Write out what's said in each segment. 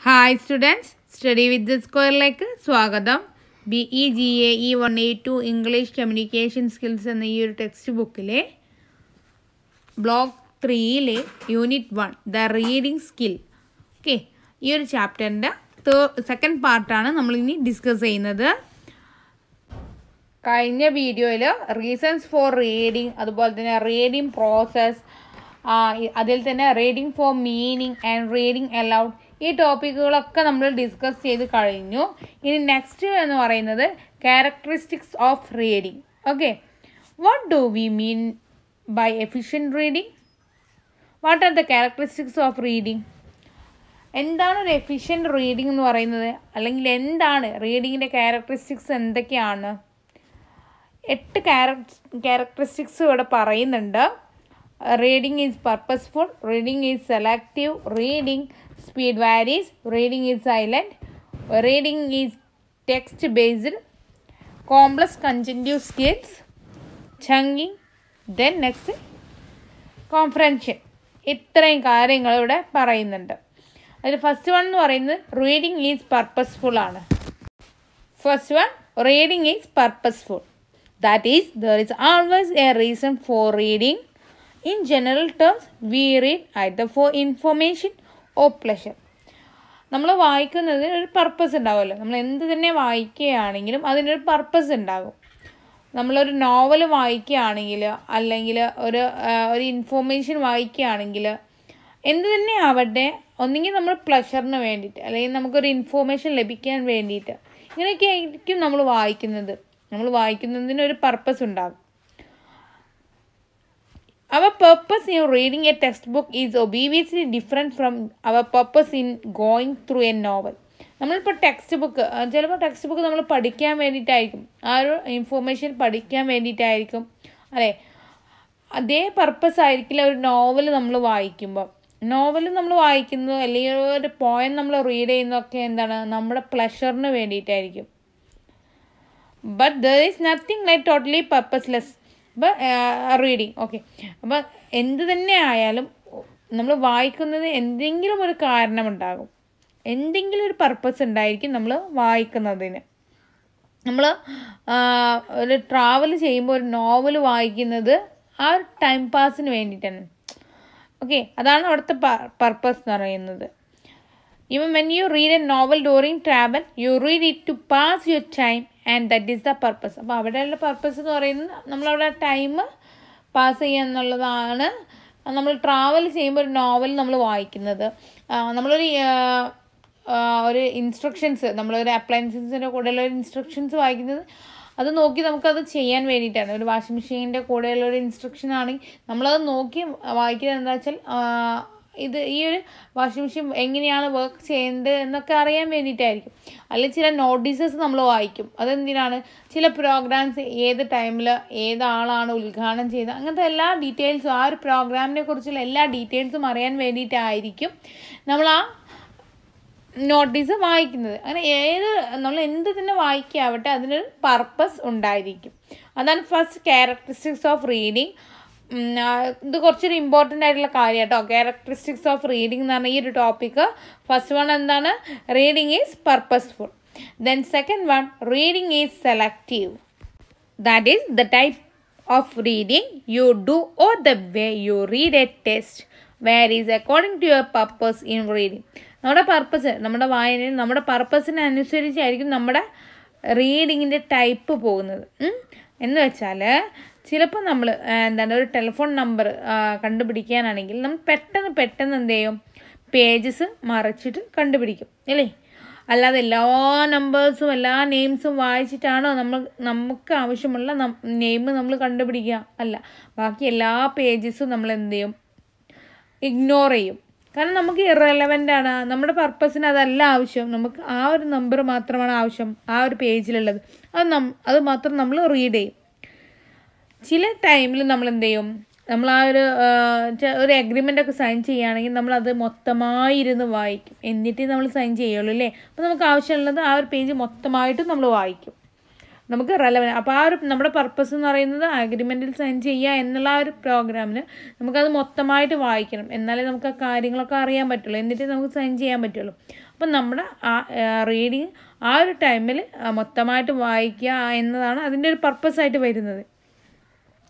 Hi students study with സ്ക്വയറിലേക്ക് സ്വാഗതം B E G A E one A two English communication skills എന്ന ഈ ഒരു ടെക്സ്റ്റ് ബുക്കിലെ block ത്രീയിലെ unit one the reading skill okay ഈ ഒരു ചാപ്റ്ററിന്റെ തേ സെക്കൻഡ് പാർട്ടാണ് നമ്മളിനി ഡിസ്കസ് ചെയ്യുന്നത്. കഴിഞ്ഞ വീഡിയോയിൽ റീസൺസ് ഫോർ റീഡിങ് അതുപോലെ തന്നെ റീഡിങ് പ്രോസസ് അതിൽ തന്നെ reading for meaning and reading aloud ഈ ടോപ്പിക്കുകളൊക്കെ നമ്മൾ ഡിസ്കസ് ചെയ്ത് കഴിഞ്ഞു. ഇനി നെക്സ്റ്റ് എന്ന് പറയുന്നത് characteristics of reading okay what do we mean by efficient reading what are the characteristics of reading എന്താണ് ഒരു എഫിഷ്യന്റ് റീഡിംഗ് എന്ന് പറയുന്നത്? അല്ലെങ്കിൽ എന്താണ് റീഡിങ്ങിന്റെ ക്യാരക്ടറിസ്റ്റിക്സ് എന്തൊക്കെയാണ്? എട്ട് ക്യാരക്ടറിസ്റ്റിക്സ് ഇവിടെ പറയുന്നുണ്ട്. Reading is purposeful reading is selective reading speed varies reading is silent reading is text based complex കൺജന്റീവ് skills Chunking. Then next comprehension ഇത്രയും കാര്യങ്ങൾ ഇവിടെ പറയുന്നുണ്ട്. അതിൽ ഫസ്റ്റ് വൺ എന്ന് പറയുന്നത് റീഡിങ് ഈസ് പർപ്പസ്ഫുൾ ആണ്. First one reading is purposeful that is there is always a reason for reading in general terms we read either for information or pleasure നമ്മൾ വായിക്കുന്നതിന് ഒരു പർപ്പസ് ഉണ്ടാവുമല്ലോ. നമ്മൾ എന്ത് തന്നെ വായിക്കുകയാണെങ്കിലും അതിനൊരു പർപ്പസ് ഉണ്ടാകും. നമ്മളൊരു നോവൽ വായിക്കുകയാണെങ്കിൽ അല്ലെങ്കിൽ ഒരു ഒരു ഇൻഫോർമേഷൻ വായിക്കുകയാണെങ്കിൽ എന്ത് തന്നെ ആവട്ടെ ഒന്നെങ്കിൽ നമ്മൾ പ്ലഷറിന് വേണ്ടിയിട്ട് അല്ലെങ്കിൽ നമുക്കൊരു ഇൻഫോർമേഷൻ ലഭിക്കാൻ വേണ്ടിയിട്ട് ഇങ്ങനെയൊക്കെ ആയിരിക്കും നമ്മൾ വായിക്കുന്നത്. നമ്മൾ വായിക്കുന്നതിന് ഒരു പർപ്പസ് ഉണ്ടാകും. Our purpose in reading a text book is obviously different from our purpose in going through a novel നമ്മളിപ്പോൾ ടെക്സ്റ്റ് ബുക്ക് ചിലപ്പോൾ ടെക്സ്റ്റ് ബുക്ക് നമ്മൾ പഠിക്കാൻ വേണ്ടിയിട്ടായിരിക്കും. ആ ഒരു ഇൻഫോർമേഷൻ പഠിക്കാൻ വേണ്ടിയിട്ടായിരിക്കും. അല്ലേ? അതേ പർപ്പസ് ആയിരിക്കില്ല ഒരു നോവൽ നമ്മൾ വായിക്കുമ്പോൾ നോവൽ നമ്മൾ വായിക്കുന്നത് അല്ലെങ്കിൽ ഒരു പോയം നമ്മൾ റീഡ് ചെയ്യുന്നതൊക്കെ എന്താണ്? നമ്മുടെ പ്ലഷറിന് വേണ്ടിയിട്ടായിരിക്കും. But there is nothing like totally purposeless അപ്പം റീഡിങ് ഓക്കെ അപ്പം എന്ത് തന്നെ ആയാലും നമ്മൾ വായിക്കുന്നത് എന്തെങ്കിലും ഒരു കാരണമുണ്ടാകും എന്തെങ്കിലും ഒരു പർപ്പസ് ഉണ്ടായിരിക്കും നമ്മൾ വായിക്കുന്നതിന്. നമ്മൾ ഒരു ട്രാവൽ ചെയ്യുമ്പോൾ ഒരു നോവൽ വായിക്കുന്നത് ആ ഒരു ടൈം പാസിന് വേണ്ടിയിട്ടാണ്. ഓക്കെ അതാണ് അവിടുത്തെ പർപ്പസ് എന്ന് പറയുന്നത്. Even when you read a novel during travel you read it to pass your time and that is the purpose അപ്പോൾ അവിടെയുള്ള പർപ്പസ് എന്ന് പറയുന്നത് നമ്മളവിടെ ടൈം പാസ് ചെയ്യുക എന്നുള്ളതാണ്. നമ്മൾ ട്രാവൽ ചെയ്യുമ്പോൾ ഒരു നോവൽ നമ്മൾ വായിക്കുന്നത്. നമ്മളൊരു ഒരു ഇൻസ്ട്രക്ഷൻസ് നമ്മളൊരു അപ്ലയൻസസിന്റെ കൂടെയുള്ള ഒരു ഇൻസ്ട്രക്ഷൻസ് വായിക്കുന്നത്. അത് നോക്കി നമുക്കത് ചെയ്യാൻ വേണ്ടിയിട്ടാണ്. ഒരു വാഷിംഗ് മെഷീനിന്റെ കൂടെയുള്ള ഒരു ഇൻസ്ട്രക്ഷൻ ആണെങ്കിൽ നമ്മളത് നോക്കി വായിക്കുന്നത് എന്താ വെച്ചാൽ ഇത് ഈ ഒരു വാഷിംഗ് മെഷീൻ എങ്ങനെയാണ് വർക്ക് ചെയ്യേണ്ടത് എന്നൊക്കെ അറിയാൻ വേണ്ടിയിട്ടായിരിക്കും. അല്ലെങ്കിൽ ചില നോട്ടീസസ് നമ്മൾ വായിക്കും. അതെന്തിനാണ്? ചില പ്രോഗ്രാംസ് ഏത് ടൈമിൽ ഏതാളാണ് ഉദ്ഘാടനം ചെയ്തത്? അങ്ങനത്തെ എല്ലാ ഡീറ്റെയിൽസും ആ ഒരു പ്രോഗ്രാമിനെ കുറിച്ചുള്ള എല്ലാ ഡീറ്റെയിൽസും അറിയാൻ വേണ്ടിയിട്ടായിരിക്കും നമ്മൾ ആ നോട്ടീസ് വായിക്കുന്നത്. അങ്ങനെ ഏത് നമ്മൾ എന്ത് തന്നെ വായിക്കാവട്ടെ അതിനൊരു പർപ്പസ് ഉണ്ടായിരിക്കും. അതാണ് ഫസ്റ്റ് ക്യാരക്ടറിസ്റ്റിക്സ് ഓഫ് റീഡിങ് ഇത് കുറച്ചൊരു ഇമ്പോർട്ടന്റ് ആയിട്ടുള്ള കാര്യം കേട്ടോ. ക്യാരക്ടറിസ്റ്റിക്സ് ഓഫ് റീഡിംഗ് എന്ന് പറഞ്ഞ ഈ ഒരു ടോപ്പിക്ക് ഫസ്റ്റ് വൺ എന്താണ്? Reading is purposeful then second one reading is selective that is the type of reading you do or the way you read a test where is according to your purpose in reading നമ്മുടെ purpose നമ്മുടെ വായനയിൽ നമ്മുടെ പർപ്പസിനനുസരിച്ചായിരിക്കും നമ്മുടെ റീഡിങ്ങിന്റെ type പോകുന്നത്. എന്ന് വെച്ചാൽ ചിലപ്പോൾ നമ്മൾ എന്താണ് ഒരു ടെലിഫോൺ നമ്പർ കണ്ടുപിടിക്കാനാണെങ്കിൽ നമ്മൾ പെട്ടെന്ന് പെട്ടെന്ന് എന്ത് ചെയ്യും? പേജസ് മറച്ചിട്ട് കണ്ടുപിടിക്കും അല്ലേ? അല്ലാതെ എല്ലാ നമ്പേഴ്സും എല്ലാ നെയിംസും വായിച്ചിട്ടാണോ നമ്മൾ നമുക്ക് ആവശ്യമുള്ള നെയിം നമ്മൾ കണ്ടുപിടിക്കുക? അല്ല. ബാക്കി എല്ലാ പേജസും നമ്മൾ എന്ത് ചെയ്യും? ഇഗ്നോർ ചെയ്യും. കാരണം നമുക്ക് ഇറലവന്റ് ആണ്. നമ്മുടെ പർപ്പസിന് അതല്ല ആവശ്യം. നമുക്ക് ആ ഒരു നമ്പർ മാത്രമാണ് ആവശ്യം ആ ഒരു പേജിലുള്ളത് അത് നം അത് മാത്രം നമ്മൾ റീഡ് ചെയ്യും. ചില ടൈമിൽ നമ്മൾ എന്ത് ചെയ്യും നമ്മൾ ആ ഒരു ഒരു അഗ്രിമെന്റ് ഒക്കെ സൈൻ ചെയ്യുകയാണെങ്കിൽ നമ്മൾ മൊത്തമായി ഇരുന്ന് വായിക്കും. എന്നിട്ട് നമ്മൾ സൈൻ ചെയ്യുള്ളൂ അല്ലേ അപ്പോൾ നമുക്ക് ആവശ്യമുള്ളത് ആ ഒരു പേജ് മൊത്തമായിട്ട് നമ്മൾ വായിക്കും. നമുക്ക് റെലവൻ അപ്പോൾ ആ ഒരു നമ്മുടെ പർപ്പസ് എന്ന് പറയുന്നത് അഗ്രിമെന്റിൽ സൈൻ ചെയ്യുക എന്നുള്ള ആ ഒരു പ്രോഗ്രാമിന് നമുക്കത് മൊത്തമായിട്ട് വായിക്കണം. എന്നാലേ നമുക്ക് ആ കാര്യങ്ങളൊക്കെ അറിയാൻ പറ്റുള്ളൂ. എന്നിട്ട് നമുക്ക് സൈൻ ചെയ്യാൻ പറ്റുള്ളൂ. അപ്പം നമ്മുടെ ആ റീഡിങ് ആ ഒരു ടൈമിൽ മൊത്തമായിട്ട് വായിക്കുക എന്നതാണ് അതിന്റെ ഒരു പർപ്പസായിട്ട് വരുന്നത്.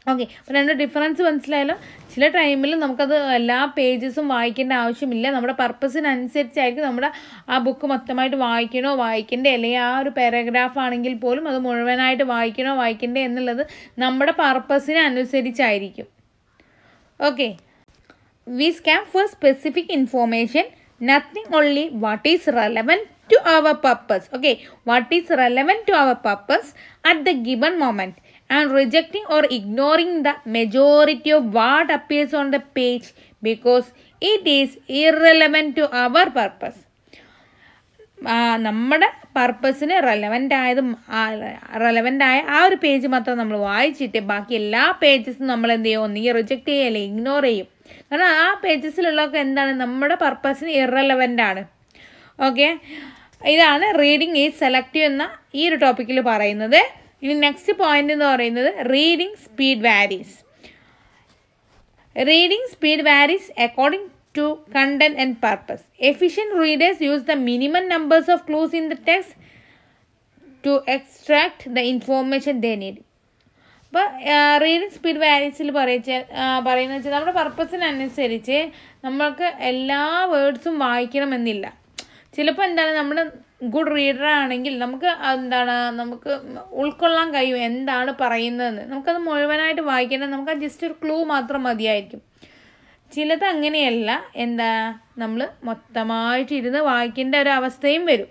ഓക്കെ അപ്പോൾ രണ്ട് ഡിഫറൻസ് മനസ്സിലായാലും ചില ടൈമിൽ നമുക്കത് എല്ലാ പേജസും വായിക്കേണ്ട ആവശ്യമില്ല. നമ്മുടെ പർപ്പസിനനുസരിച്ചായിരിക്കും നമ്മുടെ ആ ബുക്ക് മൊത്തമായിട്ട് വായിക്കണോ വായിക്കണ്ടേ അല്ലെങ്കിൽ ആ ഒരു പാരഗ്രാഫ് ആണെങ്കിൽ പോലും അത് മുഴുവനായിട്ട് വായിക്കണോ വായിക്കണ്ടേ എന്നുള്ളത് നമ്മുടെ പർപ്പസിനനുസരിച്ചായിരിക്കും okay we scan for specific information nothing only what is relevant to our purpose okay what is relevant to our purpose at the given moment. And rejecting or ignoring the majority of what appears on the page because it is irrelevant to our purpose. നമ്മുടെ പർപ്പസിന് relevant ആയതും relevant ആയ ആ ഒരു page മാത്രം നമ്മൾ വായിച്ചിട്ട് ബാക്കി എല്ലാ പേജസും നമ്മൾ എന്ത് ചെയ്യും? ഒന്നുകിൽ റിജക്റ്റ് ചെയ്യുക അല്ലെങ്കിൽ ഇഗ്നോർ ചെയ്യും കാരണം ആ പേജസിലുള്ളതൊക്കെ എന്താണ്? നമ്മുടെ പർപ്പസിന് ഇറലവന്റ് ആണ്. ഓക്കെ ഇതാണ് റീഡിങ് ഈസ് സെലക്റ്റീവ് എന്ന ഈ ഒരു ടോപ്പിക്കിൽ പറയുന്നത്. ഇനി നെക്സ്റ്റ് പോയിന്റ് എന്ന് പറയുന്നത് reading speed varies reading speed varies according to content and purpose efficient readers use the minimum numbers of clues in the text to extract the information they need അപ്പോൾ reading speed വാരീസിൽ പറയച്ച പറയുന്നത് വെച്ചാൽ നമ്മുടെ പർപ്പസിനനുസരിച്ച് നമ്മൾക്ക് എല്ലാ വേർഡ്സും വായിക്കണമെന്നില്ല. ചിലപ്പോൾ എന്താണ് നമ്മുടെ ഗുഡ് റീഡർ ആണെങ്കിൽ നമുക്ക് എന്താണ് നമുക്ക് ഉൾക്കൊള്ളാൻ കഴിയും എന്താണ് പറയുന്നതെന്ന്. നമുക്കത് മുഴുവനായിട്ട് വായിക്കേണ്ടത് നമുക്ക് ജസ്റ്റ് ഒരു ക്ലൂ മാത്രം മതിയായിരിക്കും. ചിലത് അങ്ങനെയല്ല എന്താ നമ്മൾ മൊത്തമായിട്ട് ഇരുന്ന് വായിക്കേണ്ട ഒരു അവസ്ഥയും വരും.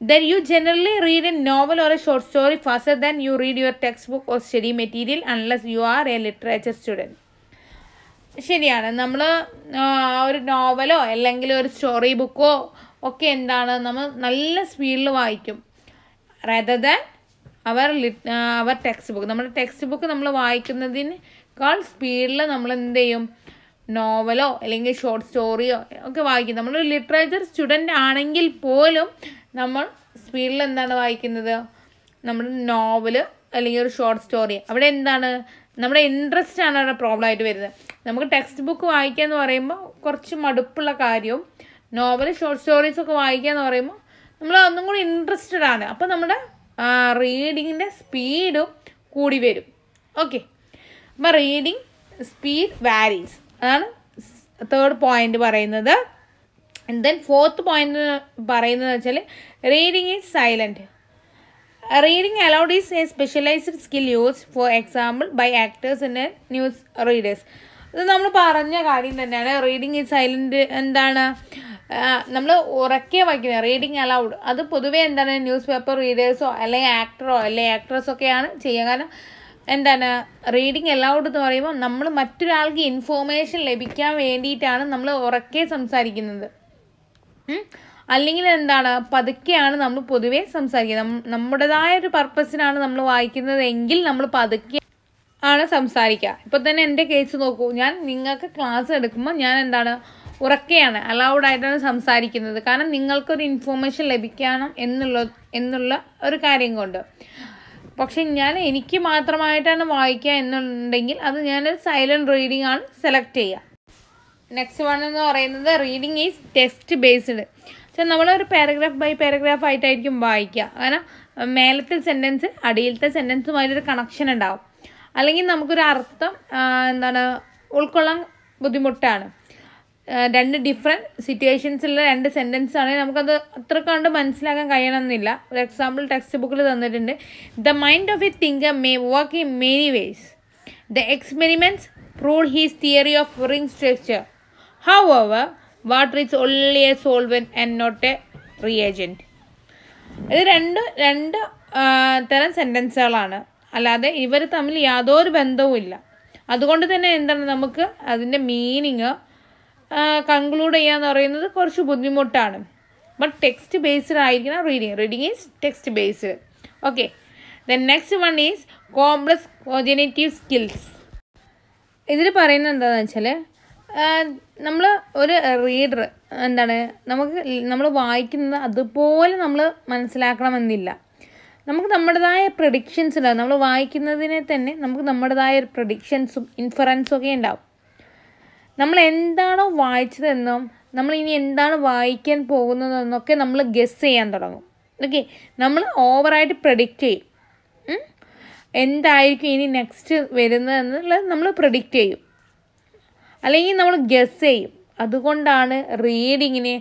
Then you generally read a novel or a short story faster than you read your text book or study material unless you are a literature student ശരിയാണ് നമ്മൾ ഒരു നോവലോ അല്ലെങ്കിൽ ഒരു സ്റ്റോറി ബുക്കോ ഒക്കെ എന്താണ്? നമ്മൾ നല്ല സ്പീഡിൽ വായിക്കും. Rather than our our text book നമ്മുടെ ടെക്സ്റ്റ് ബുക്ക് നമ്മൾ വായിക്കുന്നതിനേക്കാൾ സ്പീഡിൽ നമ്മൾ എന്ത് ചെയ്യും? നോവലോ അല്ലെങ്കിൽ ഷോർട്ട് സ്റ്റോറിയോ ഒക്കെ വായിക്കും. നമ്മൾ ലിറ്ററേച്ചർ സ്റ്റുഡന്റ് ആണെങ്കിൽ പോലും നമ്മൾ സ്പീഡിൽ എന്താണ് വായിക്കുന്നത്? നമ്മൾ നോവൽ അല്ലെങ്കിൽ ഒരു ഷോർട്ട് സ്റ്റോറി അവിടെ എന്താണ്? നമ്മുടെ ഇൻട്രസ്റ്റ് ആണ് അവിടെ പ്രോബ്ലം ആയിട്ട് വരുന്നത്. നമുക്ക് ടെക്സ്റ്റ് ബുക്ക് വായിക്കുക എന്ന് പറയുമ്പോൾ കുറച്ച് മടുപ്പുള്ള കാര്യവും നോവൽ ഷോർട്ട് സ്റ്റോറീസ് ഒക്കെ വായിക്കുക എന്ന് പറയുമ്പോൾ നമ്മൾ ഒന്നും കൂടി ഇൻട്രസ്റ്റഡ് ആണ്. അപ്പോൾ നമ്മുടെ റീഡിങ്ങിന്റെ സ്പീഡും കൂടി വരും. ഓക്കെ അപ്പോൾ റീഡിങ് സ്പീഡ് വാരീസ് അതാണ് തേർഡ് പോയിന്റ് പറയുന്നത്. ദെൻ ഫോർത്ത് പോയിന്റ് പറയുന്നത് വെച്ചാൽ reading is silent reading aloud is a specialised skill use for example by actors in news readers ഇത് നമ്മൾ പറഞ്ഞ കാര്യം തന്നെയാണ്. റീഡിങ് ഈസ് സൈലന്റ് എന്താണ്? നമ്മൾ ഉറക്കെ വായിക്കുന്നത് റീഡിങ് അലൗഡ് അത് പൊതുവേ എന്താണ് ന്യൂസ് പേപ്പർ റീഡേഴ്സോ അല്ലെങ്കിൽ ആക്ടറോ അല്ലെങ്കിൽ ആക്ട്രസ് ഒക്കെയാണ് ചെയ്യുക. കാരണം എന്താണ് റീഡിങ് അലൗഡ് എന്ന് പറയുമ്പോൾ നമ്മൾ മറ്റൊരാൾക്ക് ഇൻഫോർമേഷൻ ലഭിക്കാൻ വേണ്ടിയിട്ടാണ് നമ്മൾ ഉറക്കെ സംസാരിക്കുന്നത്. അല്ലെങ്കിൽ എന്താണ് പതുക്കെയാണ് നമ്മൾ പൊതുവെ സംസാരിക്കുന്നത്. നമ്മുടേതായ ഒരു പർപ്പസിനാണ് നമ്മൾ വായിക്കുന്നത് എങ്കിൽ നമ്മൾ പതുക്കെ ആണ് സംസാരിക്കുക. ഇപ്പോൾ തന്നെ എന്റെ കേസ് നോക്കൂ. ഞാൻ നിങ്ങൾക്ക് ക്ലാസ് എടുക്കുമ്പോൾ ഞാൻ എന്താണ് ഉറക്കെയാണ് അലൗഡ് ആയിട്ടാണ് സംസാരിക്കുന്നത്. കാരണം നിങ്ങൾക്കൊരു ഇൻഫോർമേഷൻ ലഭിക്കണം എന്നുള്ള എന്നുള്ള ഒരു കാര്യം കൊണ്ട്. പക്ഷെ ഞാൻ എനിക്ക് മാത്രമായിട്ടാണ് വായിക്കുക എന്നുണ്ടെങ്കിൽ അത് ഞാനൊരു സൈലന്റ് റീഡിംഗ് ആണ് സെലക്ട് ചെയ്യുക. നെക്സ്റ്റ് വൺ എന്ന് പറയുന്നത് റീഡിങ് ഈസ് ടെക്സ്റ്റ് ബേസ്ഡ് പക്ഷെ നമ്മളൊരു പാരഗ്രാഫ് ബൈ പാരഗ്രാഫ് ആയിട്ടായിരിക്കും വായിക്കുക. കാരണം മേലത്തെ സെന്റൻസ് അടിയിലത്തെ സെന്റൻസുമായിട്ടൊരു കണക്ഷൻ ഉണ്ടാവും. അല്ലെങ്കിൽ നമുക്കൊരു അർത്ഥം എന്താണ് ഉൾക്കൊള്ളാൻ ബുദ്ധിമുട്ടാണ്. രണ്ട് ഡിഫറെന്റ് സിറ്റുവേഷൻസിലുള്ള രണ്ട് സെന്റൻസ് ആണെങ്കിൽ നമുക്കത് അത്ര കണ്ട് മനസ്സിലാക്കാൻ കഴിയണമെന്നില്ല ഒരു എക്സാമ്പിൾ ടെക്സ്റ്റ് ബുക്കിൽ തന്നിട്ടുണ്ട്. The mind of a thinker may work in many ways the experiments experiments his theory of ring structure how However, water is only a solvent and not a reagent ഇത് രണ്ട് രണ്ട് തരം സെന്റൻസുകളാണ് അല്ലാതെ ഇവർ തമ്മിൽ യാതൊരു ബന്ധവുമില്ല. അതുകൊണ്ട് തന്നെ എന്താണ് നമുക്ക് അതിന്റെ മീനിങ് കൺക്ലൂഡ് ചെയ്യാന്ന് പറയുന്നത് കുറച്ച് ബുദ്ധിമുട്ടാണ്. ബട്ട് ടെക്സ്റ്റ് ബേസ്ഡ് ആയിരിക്കണം reading reading is text based okay then next one is complex cognitive skills ഇതിൽ പറയുന്നത് എന്താണെന്ന് വെച്ചാൽ നമ്മൾ ഒരു റീഡർ എന്താണ് നമുക്ക് നമ്മൾ വായിക്കുന്നത് അതുപോലെ നമ്മൾ മനസ്സിലാക്കണമെന്നില്ല. നമുക്ക് നമ്മുടേതായ പ്രഡിക്ഷൻസ് ഉണ്ടാവും. നമ്മൾ വായിക്കുന്നതിനെ തന്നെ നമുക്ക് നമ്മുടേതായ പ്രഡിക്ഷൻസും ഇൻഫറൻസും ഒക്കെ ഉണ്ടാവും. നമ്മൾ എന്താണോ വായിച്ചതെന്നും നമ്മൾ ഇനി എന്താണ് വായിക്കാൻ പോകുന്നതെന്നൊക്കെ നമ്മൾ ഗസ് ചെയ്യാൻ തുടങ്ങും. ഓക്കെ നമ്മൾ ഓവറായിട്ട് പ്രഡിക്റ്റ് ചെയ്യും. എന്തായിരിക്കും ഇനി നെക്സ്റ്റ് വരുന്നതെന്നുള്ളത് നമ്മൾ പ്രഡിക്റ്റ് ചെയ്യും. അല്ലെങ്കിൽ നമ്മൾ ഗസ് ചെയ്യും. അതുകൊണ്ടാണ് റീഡിങ്ങിനെ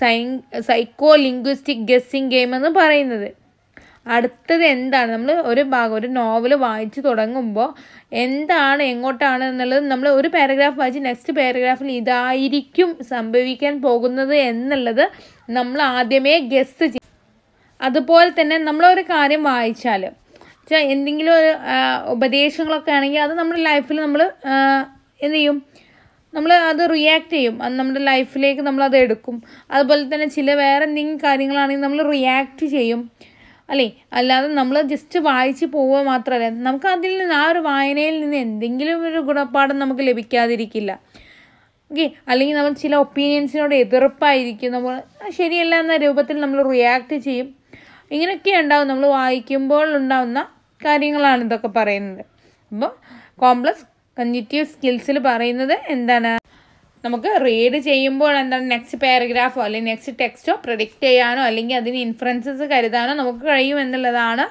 സൈ സൈക്കോ ലിംഗ്വിസ്റ്റിക് ഗസ്സിങ് ഗെയിം എന്ന് പറയുന്നത്. അടുത്തത് എന്താണ്? നമ്മൾ ഒരു ഭാഗം ഒരു നോവൽ വായിച്ചു തുടങ്ങുമ്പോൾ എന്താണ് എങ്ങോട്ടാണ് എന്നുള്ളത് നമ്മൾ ഒരു പാരഗ്രാഫ് വായിച്ച് നെക്സ്റ്റ് പാരഗ്രാഫിൽ ഇതായിരിക്കും സംഭവിക്കാൻ പോകുന്നത് എന്നുള്ളത് നമ്മൾ ആദ്യമേ ഗസ് ചെയ്യും അതുപോലെ തന്നെ നമ്മളൊരു കാര്യം വായിച്ചാൽ എന്തെങ്കിലും ഒരു ഉപദേശങ്ങളൊക്കെ ആണെങ്കിൽ അത് നമ്മുടെ ലൈഫിൽ നമ്മൾ എന്ത് ചെയ്യും? നമ്മൾ അത് റിയാക്ട് ചെയ്യും. അത് നമ്മുടെ ലൈഫിലേക്ക് നമ്മളത് എടുക്കും. അതുപോലെ തന്നെ ചില വേറെ എന്തെങ്കിലും കാര്യങ്ങളാണെങ്കിൽ നമ്മൾ റിയാക്ട് ചെയ്യും. അല്ലേ? അല്ലാതെ നമ്മൾ ജസ്റ്റ് വായിച്ച് പോവുക മാത്രമല്ല നമുക്ക് അതിൽ നിന്ന് ആ ഒരു വായനയിൽ നിന്ന് എന്തെങ്കിലും ഒരു ഗുണപാഠം നമുക്ക് ലഭിക്കാതിരിക്കില്ല. ഓക്കെ അല്ലെങ്കിൽ നമ്മൾ ചില ഒപ്പീനിയൻസിനോട് എതിർപ്പായിരിക്കും നമ്മൾ ശരിയല്ല എന്ന രൂപത്തിൽ നമ്മൾ റിയാക്ട് ചെയ്യും. ഇങ്ങനെയൊക്കെ ഉണ്ടാവും. നമ്മൾ വായിക്കുമ്പോൾ ഉണ്ടാവുന്ന കാര്യങ്ങളാണ് ഇതൊക്കെ പറയുന്നത്. അപ്പോൾ കോംപ്ലക്സ് കൺജിറ്റീവ് സ്കിൽസിൽ പറയുന്നത് എന്താണ്? നമുക്ക് റീഡ് ചെയ്യുമ്പോൾ എന്താണ് നെക്സ്റ്റ് പാരഗ്രാഫോ അല്ലെങ്കിൽ നെക്സ്റ്റ് ടെക്സ്റ്റോ പ്രൊഡിക്റ്റ് ചെയ്യാനോ അല്ലെങ്കിൽ അതിന് ഇൻഫ്ലുവൻസസ് കരുതാനോ നമുക്ക് കഴിയും എന്നുള്ളതാണ്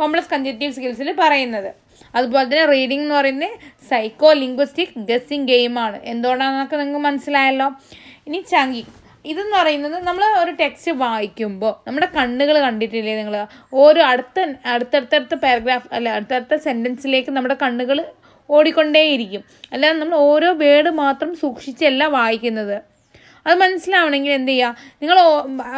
കോംപ്ലക്സ് കൺജക്റ്റീവ് സ്കിൽസിൽ പറയുന്നത്. അതുപോലെ തന്നെ റീഡിംഗ് എന്ന് പറയുന്നത് സൈക്കോ ലിംഗ്വിസ്റ്റിക് ഗസ്സിങ് ഗെയിമാണ് എന്തുകൊണ്ടാണെന്നൊക്കെ നിങ്ങൾക്ക് മനസ്സിലായല്ലോ? ഇനി ചങ്കി. ഇതെന്ന് പറയുന്നത് നമ്മൾ ഒരു ടെക്സ്റ്റ് വായിക്കുമ്പോൾ നമ്മുടെ കണ്ണുകൾ കണ്ടിട്ടില്ലേ നിങ്ങൾ ഓരോ അടുത്ത അടുത്തടുത്തടുത്ത പാരഗ്രാഫ് അല്ല അടുത്തടുത്ത സെന്റൻസിലേക്ക് നമ്മുടെ കണ്ണുകൾ ഓടിക്കൊണ്ടേയിരിക്കും. അല്ലാതെ നമ്മൾ ഓരോ വേർഡ് മാത്രം സൂക്ഷിച്ചല്ല വായിക്കുന്നത്. അത് മനസ്സിലാവണമെങ്കിൽ എന്ത് ചെയ്യുക നിങ്ങൾ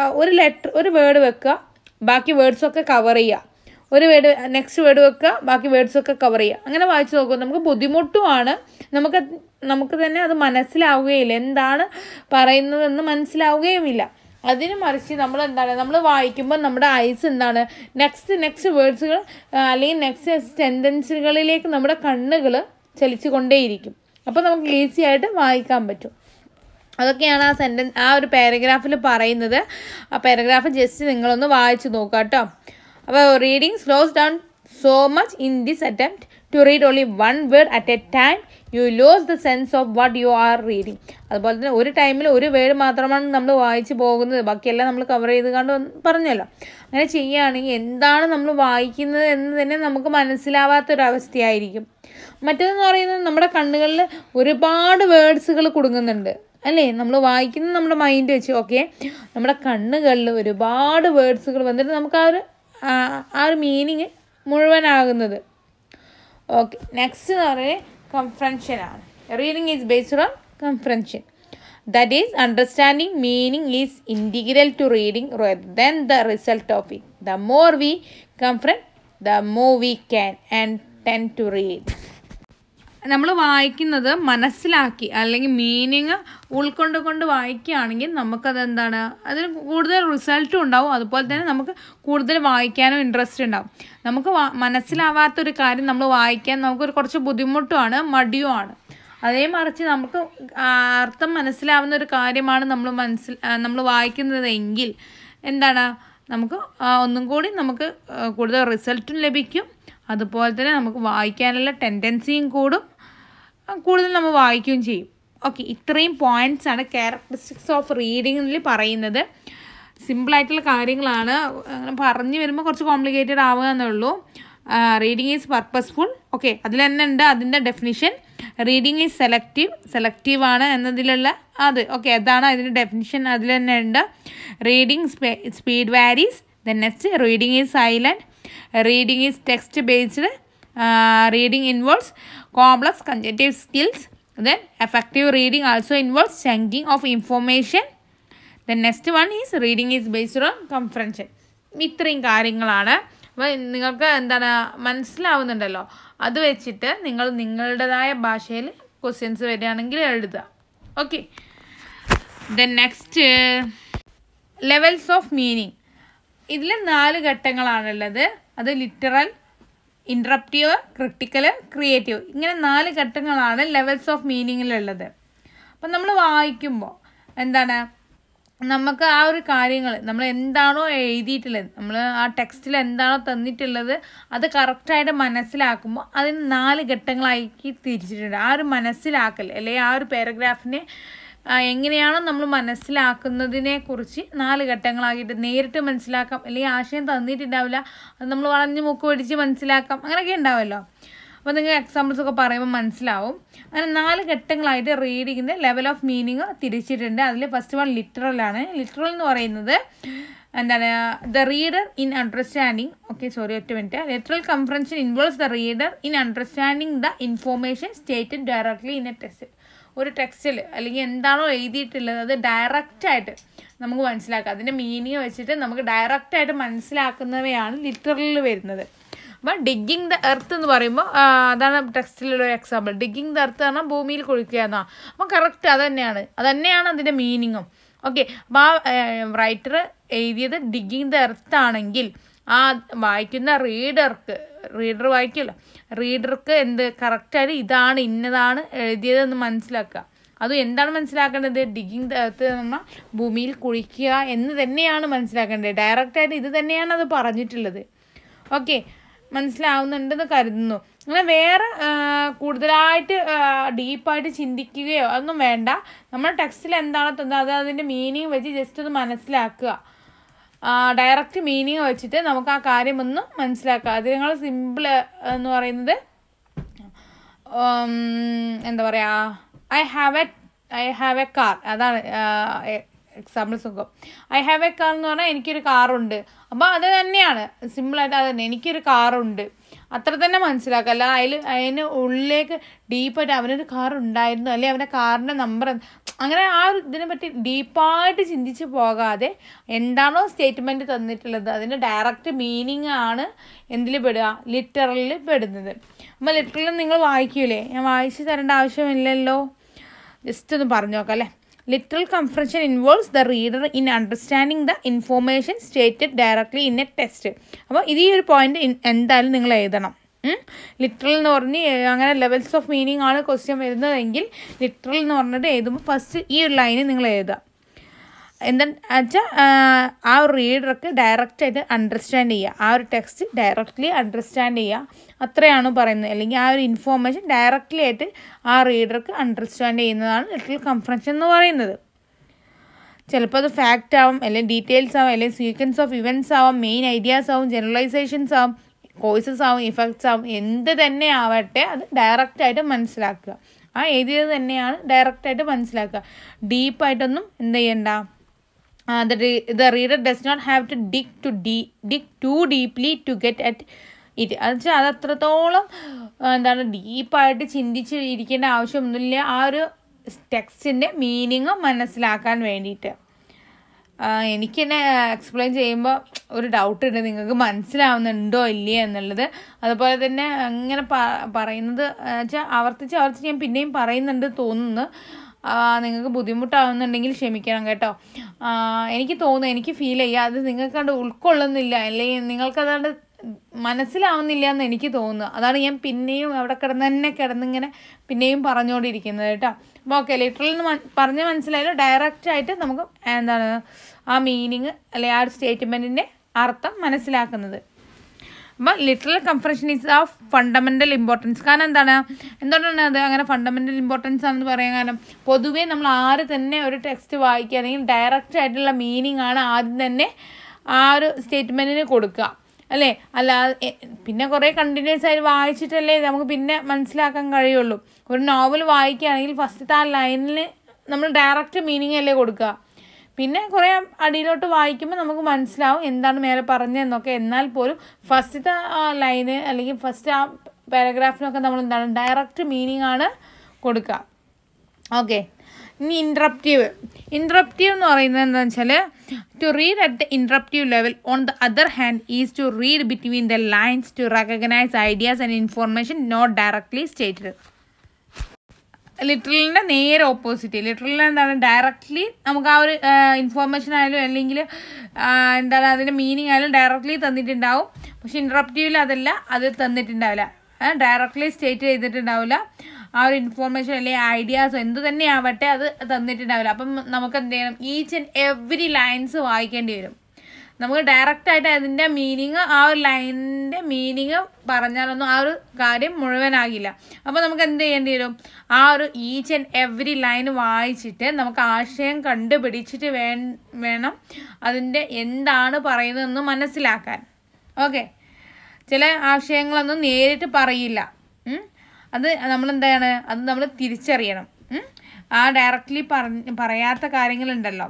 ഒരു ലെറ്റർ ഒരു വേർഡ് വെക്കുക ബാക്കി വേർഡ്സൊക്കെ കവർ ചെയ്യുക. ഒരു വേർഡ് നെക്സ്റ്റ് വേർഡ് വെക്കുക ബാക്കി വേർഡ്സൊക്കെ കവർ ചെയ്യുക. അങ്ങനെ വായിച്ച് നോക്കുക നമുക്ക് ബുദ്ധിമുട്ടുമാണ്. നമുക്ക് നമുക്ക് തന്നെ അത് മനസ്സിലാവുകയില്ല. എന്താണ് പറയുന്നതെന്ന് മനസ്സിലാവുകയുമില്ല. അതിന് മറിച്ച് നമ്മൾ എന്താണ് നമ്മൾ വായിക്കുമ്പോൾ നമ്മുടെ ഐസ് എന്താണ് നെക്സ്റ്റ് നെക്സ്റ്റ് വേർഡ്സുകൾ അല്ലെങ്കിൽ നെക്സ്റ്റ് സെന്റൻസുകളിലേക്ക് നമ്മുടെ കണ്ണുകൾ ചലിച്ചു കൊണ്ടേയിരിക്കും അപ്പോൾ നമുക്ക് ഈസി ആയിട്ട് വായിക്കാൻ പറ്റും. അതൊക്കെയാണ് ആ സെന്റൻസ് ആ ഒരു പാരഗ്രാഫിൽ പറയുന്നത്. ആ പാരഗ്രാഫ് ജസ്റ്റ് നിങ്ങളൊന്ന് വായിച്ച് നോക്കാം കേട്ടോ അപ്പോൾ reading slows down so much in this attempt to read only one word at a time you lose the sense of what you are reading അതുപോലെ തന്നെ ഒരു ടൈമിൽ ഒരു വേർഡ് മാത്രമാണ് നമ്മൾ വായിച്ച് പോകുന്നത്. ബാക്കിയെല്ലാം നമ്മൾ കവർ ചെയ്ത് കണ്ട് പറഞ്ഞല്ലോ. അങ്ങനെ ചെയ്യുകയാണെങ്കിൽ എന്താണ് നമ്മൾ വായിക്കുന്നത് എന്ന് തന്നെ നമുക്ക് മനസ്സിലാവാത്തൊരവസ്ഥയായിരിക്കും. മറ്റേതെന്ന് പറയുന്നത് നമ്മുടെ കണ്ണുകളിൽ ഒരുപാട് വേർഡ്സുകൾ കുടുങ്ങുന്നുണ്ട്. അല്ലേ? നമ്മൾ വായിക്കുന്ന നമ്മുടെ മൈൻഡ് വെച്ച് ഓക്കെ നമ്മുടെ കണ്ണുകളിൽ ഒരുപാട് വേർഡ്സുകൾ വന്നിട്ട് നമുക്ക് ആ ഒരു ആ ഒരു മീനിങ് മുഴുവനാകുന്നത്. ഓക്കെ നെക്സ്റ്റ് എന്ന് പറയുന്നത് കംഫ്രൻഷൻ ആണ്. Reading is based on comprehension that is understanding meaning is integral to reading then the result of it the more we comprehend the more we can and tend to read നമ്മൾ വായിക്കുന്നത് മനസ്സിലാക്കി അല്ലെങ്കിൽ meaning ഉൾക്കൊണ്ട് കൊണ്ട് വായിക്കുകയാണെങ്കിൽ നമുക്കത് എന്താണ് അതിന് കൂടുതൽ റിസൾട്ടും ഉണ്ടാവും. അതുപോലെ തന്നെ നമുക്ക് കൂടുതൽ വായിക്കാനും ഇൻട്രസ്റ്റ് ഉണ്ടാവും. നമുക്ക് മനസ്സിലാവാത്തൊരു കാര്യം നമ്മൾ വായിക്കാൻ നമുക്കൊരു കുറച്ച് ബുദ്ധിമുട്ടുമാണ് മടിയുമാണ് അതേ മറിച്ച് നമുക്ക് അർത്ഥം മനസ്സിലാവുന്ന ഒരു കാര്യമാണ് നമ്മൾ മനസ്സിൽ നമ്മൾ വായിക്കുന്നതെങ്കിൽ എന്താണ്? നമുക്ക് ഒന്നും കൂടി നമുക്ക് കൂടുതൽ റിസൾട്ടും ലഭിക്കും. അതുപോലെ തന്നെ നമുക്ക് വായിക്കാനുള്ള ടെൻഡൻസിയും കൂടും. കൂടുതൽ നമ്മൾ വായിക്കുകയും ചെയ്യും. ഓക്കെ ഇത്രയും പോയിന്റ്സ് ആണ് ക്യാരക്ടറിസ്റ്റിക്സ് ഓഫ് റീഡിങ്ങിൽ പറയുന്നത്. സിമ്പിളായിട്ടുള്ള കാര്യങ്ങളാണ്. അങ്ങനെ പറഞ്ഞു വരുമ്പോൾ കുറച്ച് കോംപ്ലിക്കേറ്റഡ് ആവുക എന്നേ ഉള്ളൂ റീഡിങ് ഈസ് പർപ്പസ്ഫുൾ ഓക്കെ അതിൽ തന്നെ ഉണ്ട് അതിന്റെ definition reading is selective selective ആണ് എന്നതിലുള്ള അത്. ഓക്കെ അതാണ് അതിന്റെ ഡെഫിനിഷൻ അതിൽ തന്നെ ഉണ്ട് reading speed varies then next reading is silent reading is text based reading involves complex conjunctive skills then effective reading also involves chunking of information then next one is reading is based on comprehension ഇത്രയും കാര്യങ്ങളാണ്. അപ്പോൾ നിങ്ങൾക്ക് എന്താണ് മനസ്സിലാവുന്നുണ്ടല്ലോ? അത് വെച്ചിട്ട് നിങ്ങൾ നിങ്ങളുടേതായ ഭാഷയിൽ ക്വസ്റ്റ്യൻസ് വരികയാണെങ്കിൽ എഴുതുക. Okay then next levels of meaning ഇതിൽ നാല് ഘട്ടങ്ങളാണുള്ളത്. അത് ലിറ്ററൽ ഇൻട്രപ്റ്റീവ് ക്രിട്ടിക്കൽ ക്രിയേറ്റീവ് ഇങ്ങനെ നാല് ഘട്ടങ്ങളാണ് ലെവൽസ് ഓഫ് മീനിങ്ങിലുള്ളത് അപ്പം നമ്മൾ വായിക്കുമ്പോൾ എന്താണ്? നമുക്ക് ആ ഒരു കാര്യങ്ങൾ നമ്മൾ എന്താണോ എഴുതിയിട്ടുള്ളത് നമ്മൾ ആ ടെക്സ്റ്റിൽ എന്താണോ തന്നിട്ടുള്ളത് അത് കറക്റ്റായിട്ട് മനസ്സിലാക്കുമ്പോൾ അതിന് നാല് ഘട്ടങ്ങളാക്കി തിരിച്ചിട്ടുണ്ട്. ആ ഒരു മനസ്സിലാക്കൽ അല്ലെങ്കിൽ ആ ഒരു പാരഗ്രാഫിനെ എങ്ങനെയാണോ നമ്മൾ മനസ്സിലാക്കുന്നതിനെ കുറിച്ച് നാല് ഘട്ടങ്ങളാക്കിയിട്ട് നേരിട്ട് മനസ്സിലാക്കാം. അല്ലെങ്കിൽ ആശയം തന്നിട്ടുണ്ടാവില്ല. അത് നമ്മൾ വളഞ്ഞ് മൂക്ക് പിടിച്ച് മനസ്സിലാക്കാം. അങ്ങനെയൊക്കെ ഉണ്ടാവുമല്ലോ അപ്പോൾ നിങ്ങൾ എക്സാമ്പിൾസ് ഒക്കെ പറയുമ്പോൾ മനസ്സിലാവും. അങ്ങനെ നാല് ഘട്ടങ്ങളായിട്ട് റീഡിങ്ങിന്റെ ലെവൽ ഓഫ് മീനിങ് തിരിച്ചിട്ടുണ്ട്. അതിൽ ഫസ്റ്റ് വൺ ലിറ്ററലാണ് ലിറ്ററൽ എന്ന് പറയുന്നത് എന്താണ്? The reader in understanding okay sorry ഒറ്റ minute literal comprehension involves the reader in understanding the information stated directly in a text ഒരു ടെക്സ്റ്റിൽ അല്ലെങ്കിൽ എന്താണോ എഴുതിയിട്ടുള്ളത് അത് ഡയറക്റ്റായിട്ട് നമുക്ക് മനസ്സിലാക്കാം. അതിന്റെ മീനിങ് വെച്ചിട്ട് നമുക്ക് ഡയറക്റ്റായിട്ട് മനസ്സിലാക്കുന്നവയാണ് ലിറ്ററലിൽ വരുന്നത്. അപ്പം ഡിഗ്ഗിങ് ദ എർത്ത് എന്ന് പറയുമ്പോൾ അതാണ് ടെക്സ്റ്റിലുള്ള ഒരു എക്സാമ്പിൾ ഡിഗ്ഗിങ് ദ എർത്ത് പറഞ്ഞാൽ ഭൂമിയിൽ കുഴിക്കുക എന്നാണ് അപ്പം കറക്റ്റ് അത് തന്നെയാണ് അത് തന്നെയാണ് അതിന്റെ മീനിങ്ങും ഓക്കെ അപ്പോൾ ആ റൈറ്റർ എഴുതിയത് ഡിഗ്ഗിങ് ദ എർത്ത് ആണെങ്കിൽ ആ വായിക്കുന്ന റീഡർക്ക് റീഡർ വായിക്കില്ല. റീഡർക്ക് എന്ത് കറക്റ്റായിട്ട് ഇതാണ് ഇന്നതാണ് എഴുതിയതെന്ന് മനസ്സിലാക്കുക. അത് എന്താണ് മനസ്സിലാക്കേണ്ടത്? ഡിഗിങ് എർത്ത് പറഞ്ഞാൽ ഭൂമിയിൽ കുഴിക്കുക എന്ന് തന്നെയാണ് മനസ്സിലാക്കേണ്ടത്. ഡയറക്റ്റായിട്ട് ഇത് തന്നെയാണ് അത് പറഞ്ഞിട്ടുള്ളത്. ഓക്കെ മനസ്സിലാവുന്നുണ്ടെന്ന് കരുതുന്നു. അങ്ങനെ വേറെ കൂടുതലായിട്ട് ഡീപ്പായിട്ട് ചിന്തിക്കുകയോ അതൊന്നും വേണ്ട. നമ്മൾ ടെക്സ്റ്റിൽ എന്താണോ തന്നെ അത് അതിന്റെ മീനിങ് വെച്ച് ജസ്റ്റ് ഒന്ന് മനസ്സിലാക്കുക. ഡയറക്റ്റ് മീനിങ് വെച്ചിട്ട് നമുക്ക് ആ കാര്യമൊന്നും മനസ്സിലാക്കാം അതിനേക്കാൾ സിമ്പിൾ എന്ന് പറയുന്നത് എന്താ പറയുക I have a I have a car അതാണ് എക്സാമ്പിൾ സുഖം. ഐ ഹാവ് എ കാർ എന്ന് പറഞ്ഞാൽ എനിക്കൊരു കാറുണ്ട് അപ്പോൾ അത് തന്നെയാണ്. സിമ്പിളായിട്ട് അത് തന്നെ. എനിക്കൊരു കാറുണ്ട് അത്ര തന്നെ മനസ്സിലാക്കുക അല്ല അതിൽ അതിന് ഉള്ളിലേക്ക് ഡീപ്പായിട്ട് അവനൊരു കാർ ഉണ്ടായിരുന്നു. അല്ലെങ്കിൽ അവന്റെ കാറിന്റെ നമ്പർ അങ്ങനെ ആ ഒരു ഇതിനെ പറ്റി ഡീപ്പായിട്ട് ചിന്തിച്ച് പോകാതെ എന്താണോ സ്റ്റേറ്റ്മെന്റ് തന്നിട്ടുള്ളത് അതിന്റെ ഡയറക്റ്റ് മീനിങ് ആണ് എന്തിൽ പെടുക? ലിറ്ററലിൽ പെടുന്നത്. അപ്പോൾ ലിറ്ററലിൽ നിങ്ങൾ വായിക്കൂലേ? ഞാൻ വായിച്ച് തരേണ്ട ആവശ്യമില്ലല്ലോ. ജസ്റ്റ് ഒന്ന് പറഞ്ഞു നോക്കാം അല്ലേ? Literal comprehension involves the reader in understanding the information stated directly in a test അപ്പോൾ ഇത് ഈ ഒരു പോയിന്റ് എന്തായാലും നിങ്ങൾ എഴുതണം. ലിറ്ററൽ എന്ന് പറഞ്ഞ് അങ്ങനെ ലെവൽസ് ഓഫ് മീനിങ് ആണ് ക്വസ്റ്റ്യൻ വരുന്നതെങ്കിൽ ലിറ്ററൽ എന്ന് പറഞ്ഞിട്ട് എഴുതുമ്പോൾ ഫസ്റ്റ് ഈ ഒരു ലൈന് നിങ്ങൾ എഴുതുക എന്താ വെച്ചാൽ ആ ഒരു റീഡർക്ക് ഡയറക്റ്റായിട്ട് അണ്ടർസ്റ്റാൻഡ് ചെയ്യുക ആ ഒരു ടെക്സ്റ്റ് ഡയറക്റ്റ്ലി അണ്ടർസ്റ്റാൻഡ് ചെയ്യുക അത്രയാണ് പറയുന്നത്. അല്ലെങ്കിൽ ആ ഒരു ഇൻഫോർമേഷൻ ഡയറക്റ്റ്ലി ആയിട്ട് ആ റീഡർക്ക് അണ്ടർസ്റ്റാൻഡ് ചെയ്യുന്നതാണ് ലിറ്ററൽ കൺഫറൻസ് എന്ന് പറയുന്നത്. ചിലപ്പോൾ അത് ഫാക്റ്റ് ആവും അല്ലെങ്കിൽ ഡീറ്റെയിൽസ് ആവും അല്ലെങ്കിൽ സീക്വൻസ് ഓഫ് ഇവന്റ്സ് ആവാം മെയിൻ ഐഡിയാസ് ആവും ജനറലൈസേഷൻസ് ആവും കോഴ്സസ് ആവും ഇഫക്ട്സ് ആവും എന്ത് തന്നെ ആവട്ടെ അത് ഡയറക്റ്റായിട്ട് മനസ്സിലാക്കുക. ആ എഴുതിയത് തന്നെയാണ് ഡയറക്റ്റായിട്ട് മനസ്സിലാക്കുക. ഡീപ്പായിട്ടൊന്നും എന്ത് ചെയ്യണ്ട. The reader does not have to dig to D dig to deeply to get at it അത് വെച്ചാൽ അത് അത്രത്തോളം എന്താണ് ഡീപ്പായിട്ട് ചിന്തിച്ച് ഇരിക്കേണ്ട ആവശ്യമൊന്നുമില്ല. ആ ഒരു ടെക്സ്റ്റിന്റെ മീനിങ് മനസ്സിലാക്കാൻ വേണ്ടിയിട്ട്. എനിക്ക് തന്നെ എക്സ്പ്ലെയിൻ ചെയ്യുമ്പോൾ ഒരു ഡൗട്ട് ഉണ്ട്. നിങ്ങൾക്ക് മനസ്സിലാവുന്നുണ്ടോ ഇല്ലയോ എന്നുള്ളത്. അതുപോലെ തന്നെ അങ്ങനെ പറയുന്നത് വെച്ചാൽ ആവർത്തിച്ച് ആവർത്തിച്ച് ഞാൻ പിന്നെയും പറയുന്നുണ്ട് തോന്നുന്നു. നിങ്ങൾക്ക് ബുദ്ധിമുട്ടാവുന്നുണ്ടെങ്കിൽ ക്ഷമിക്കണം കേട്ടോ. എനിക്ക് തോന്നുന്നു എനിക്ക് ഫീൽ ചെയ്യുക അത് നിങ്ങൾക്ക് കണ്ട് ഉൾക്കൊള്ളുന്നില്ല. അല്ലെങ്കിൽ നിങ്ങൾക്കതാണ്ട് മനസ്സിലാവുന്നില്ല എന്ന് എനിക്ക് തോന്നുന്നു. അതാണ് ഞാൻ പിന്നെയും അവിടെ കിടന്ന് തന്നെ കിടന്നിങ്ങനെ പിന്നെയും പറഞ്ഞുകൊണ്ടിരിക്കുന്നത് കേട്ടോ. ഓക്കെ ലിറ്ററൽ എന്ന് പറഞ്ഞ് മനസ്സിലായാലും ഡയറക്റ്റ് ആയിട്ട് നമുക്ക് എന്താണ് ആ മീനിങ് അല്ലെ ആ ഒരു സ്റ്റേറ്റ്മെന്റിന്റെ അർത്ഥം മനസ്സിലാക്കുന്നത്. അപ്പം literal comprehension is of fundamental importance കാരണം എന്താണ്? എന്തുകൊണ്ടാണ് അത് അങ്ങനെ ഫണ്ടമെന്റൽ ഇമ്പോർട്ടൻസ് ആണെന്ന് പറയാൻ കാരണം പൊതുവേ നമ്മൾ ആര് തന്നെ ഒരു ടെക്സ്റ്റ് വായിക്കുകയാണെങ്കിൽ ഡയറക്റ്റ് ആയിട്ടുള്ള മീനിങ് ആണ് ആദ്യം തന്നെ ആ ഒരു സ്റ്റേറ്റ്മെന്റിന് കൊടുക്കുക. അല്ലേ? അല്ലാതെ പിന്നെ കുറേ കണ്ടിന്യൂസ് ആയിട്ട് വായിച്ചിട്ടല്ലേ നമുക്ക് പിന്നെ മനസ്സിലാക്കാൻ കഴിയുള്ളൂ. ഒരു നോവൽ വായിക്കുകയാണെങ്കിൽ ഫസ്റ്റത്തെ ആ ലൈനിൽ നമ്മൾ ഡയറക്റ്റ് മീനിങ് അല്ലേ കൊടുക്കുക. പിന്നെ കുറേ അടിയിലോട്ട് വായിക്കുമ്പോൾ നമുക്ക് മനസ്സിലാവും എന്താണ് മേലെ പറഞ്ഞതെന്നൊക്കെ എന്നാൽ പോലും ഫസ്റ്റത്തെ ആ ലൈന് അല്ലെങ്കിൽ ഫസ്റ്റ് ആ പാരഗ്രാഫിനൊക്കെ നമ്മൾ എന്താണ് ഡയറക്റ്റ് മീനിങ് ആണ് കൊടുക്കുക. ഓക്കെ ഇനി ഇൻട്രപ്റ്റീവ് ഇൻട്രപ്റ്റീവ് എന്ന് പറയുന്നത് എന്താണെന്ന് വെച്ചാൽ to read at the interpretive level on the other hand is to read between the lines to recognise ideas and information not directly stated ലിറ്ററലിന്റെ നേരെ ഓപ്പോസിറ്റ് ലിറ്ററലിന്റെ എന്താണ്? ഡയറക്റ്റ്ലി നമുക്ക് ആ ഒരു ഇൻഫോർമേഷൻ ആയാലും അല്ലെങ്കിൽ എന്താണ് അതിന്റെ മീനിങ് ആയാലും ഡയറക്റ്റ്ലി തന്നിട്ടുണ്ടാവും. പക്ഷെ ഇൻട്രപ്റ്റീവിൽ അതല്ല അത് തന്നിട്ടുണ്ടാവില്ല. Directly state ചെയ്തിട്ടുണ്ടാവില്ല. ആ ഒരു ഇൻഫോർമേഷൻ അല്ലെങ്കിൽ ഐഡിയാസോ എന്ത് തന്നെ ആവട്ടെ അത് തന്നിട്ടുണ്ടാവില്ല. അപ്പം നമുക്ക് എന്ത് ചെയ്യണം? ഈച്ച് ആൻഡ് എവറി ലൈൻസ് വായിക്കേണ്ടി വരും. നമുക്ക് ഡയറക്റ്റ് ആയിട്ട് അതിന്റെ മീനിങ് ആ ഒരു ലൈനിന്റെ മീനിങ് പറഞ്ഞാലൊന്നും ആ ഒരു കാര്യം മുഴുവനാകില്ല. അപ്പോൾ നമുക്ക് എന്ത് ചെയ്യേണ്ടി വരും? ആ ഒരു ഈച്ച് ആൻഡ് എവറി ലൈൻ വായിച്ചിട്ട് നമുക്ക് ആശയം കണ്ടുപിടിച്ചിട്ട് വേ വേണം അതിന്റെ എന്താണ് പറയുന്നതെന്ന് മനസ്സിലാക്കാൻ. ഓക്കെ ചില ആശയങ്ങളൊന്നും നേരിട്ട് പറയില്ല. അത് നമ്മൾ എന്താണ് അത് നമ്മൾ തിരിച്ചറിയണം. ആ ഡയറക്റ്റ്ലി പറഞ്ഞ് പറയാത്ത കാര്യങ്ങളുണ്ടല്ലോ.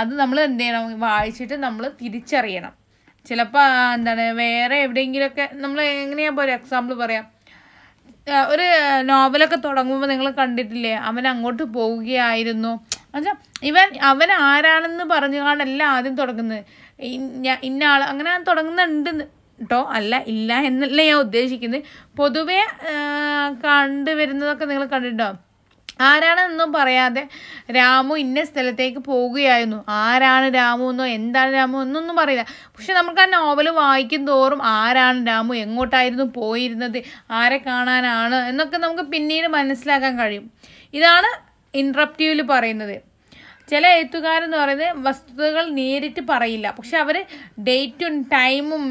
അത് നമ്മൾ എന്ത് ചെയ്യണം? വായിച്ചിട്ട് നമ്മൾ തിരിച്ചറിയണം. ചിലപ്പോൾ എന്താണ് വേറെ എവിടെയെങ്കിലുമൊക്കെ നമ്മൾ എങ്ങനെയാ ഇപ്പോൾ ഒരു എക്സാമ്പിൾ പറയാം. ഒരു നോവലൊക്കെ തുടങ്ങുമ്പോൾ നിങ്ങൾ കണ്ടിട്ടില്ലേ? അവൻ അങ്ങോട്ട് പോവുകയായിരുന്നു. എന്നുവെച്ചാൽ ഇവൻ അവൻ ആരാണെന്ന് പറഞ്ഞുകൊണ്ടല്ല ആദ്യം തുടങ്ങുന്നത്. ഇന്ന ആൾ അങ്ങനെ തുടങ്ങുന്നുണ്ട് കേട്ടോ അല്ല ഇല്ല എന്നല്ല ഞാൻ ഉദ്ദേശിക്കുന്നത്. പൊതുവേ കണ്ടുവരുന്നതൊക്കെ നിങ്ങൾ കണ്ടിട്ടുണ്ടോ? ആരാണെന്നൊന്നും പറയാതെ രാമു ഇന്ന സ്ഥലത്തേക്ക് പോവുകയായിരുന്നു ആരാണ് രാമു എന്നോ എന്താണ് രാമു എന്നൊന്നും പറയില്ല പക്ഷെ നമുക്ക് ആ നോവൽ വായിക്കും തോറും ആരാണ് രാമു എങ്ങോട്ടായിരുന്നു പോയിരുന്നത് ആരെ കാണാനാണ് എന്നൊക്കെ നമുക്ക് പിന്നീട് മനസ്സിലാക്കാൻ കഴിയും. ഇതാണ് ഇൻട്രപ്റ്റീവിൽ പറയുന്നത്. ചില എഴുത്തുകാരെന്ന് പറയുന്നത് വസ്തുതകൾ നേരിട്ട് പറയില്ല. പക്ഷെ അവർ ഡേറ്റും ടൈമും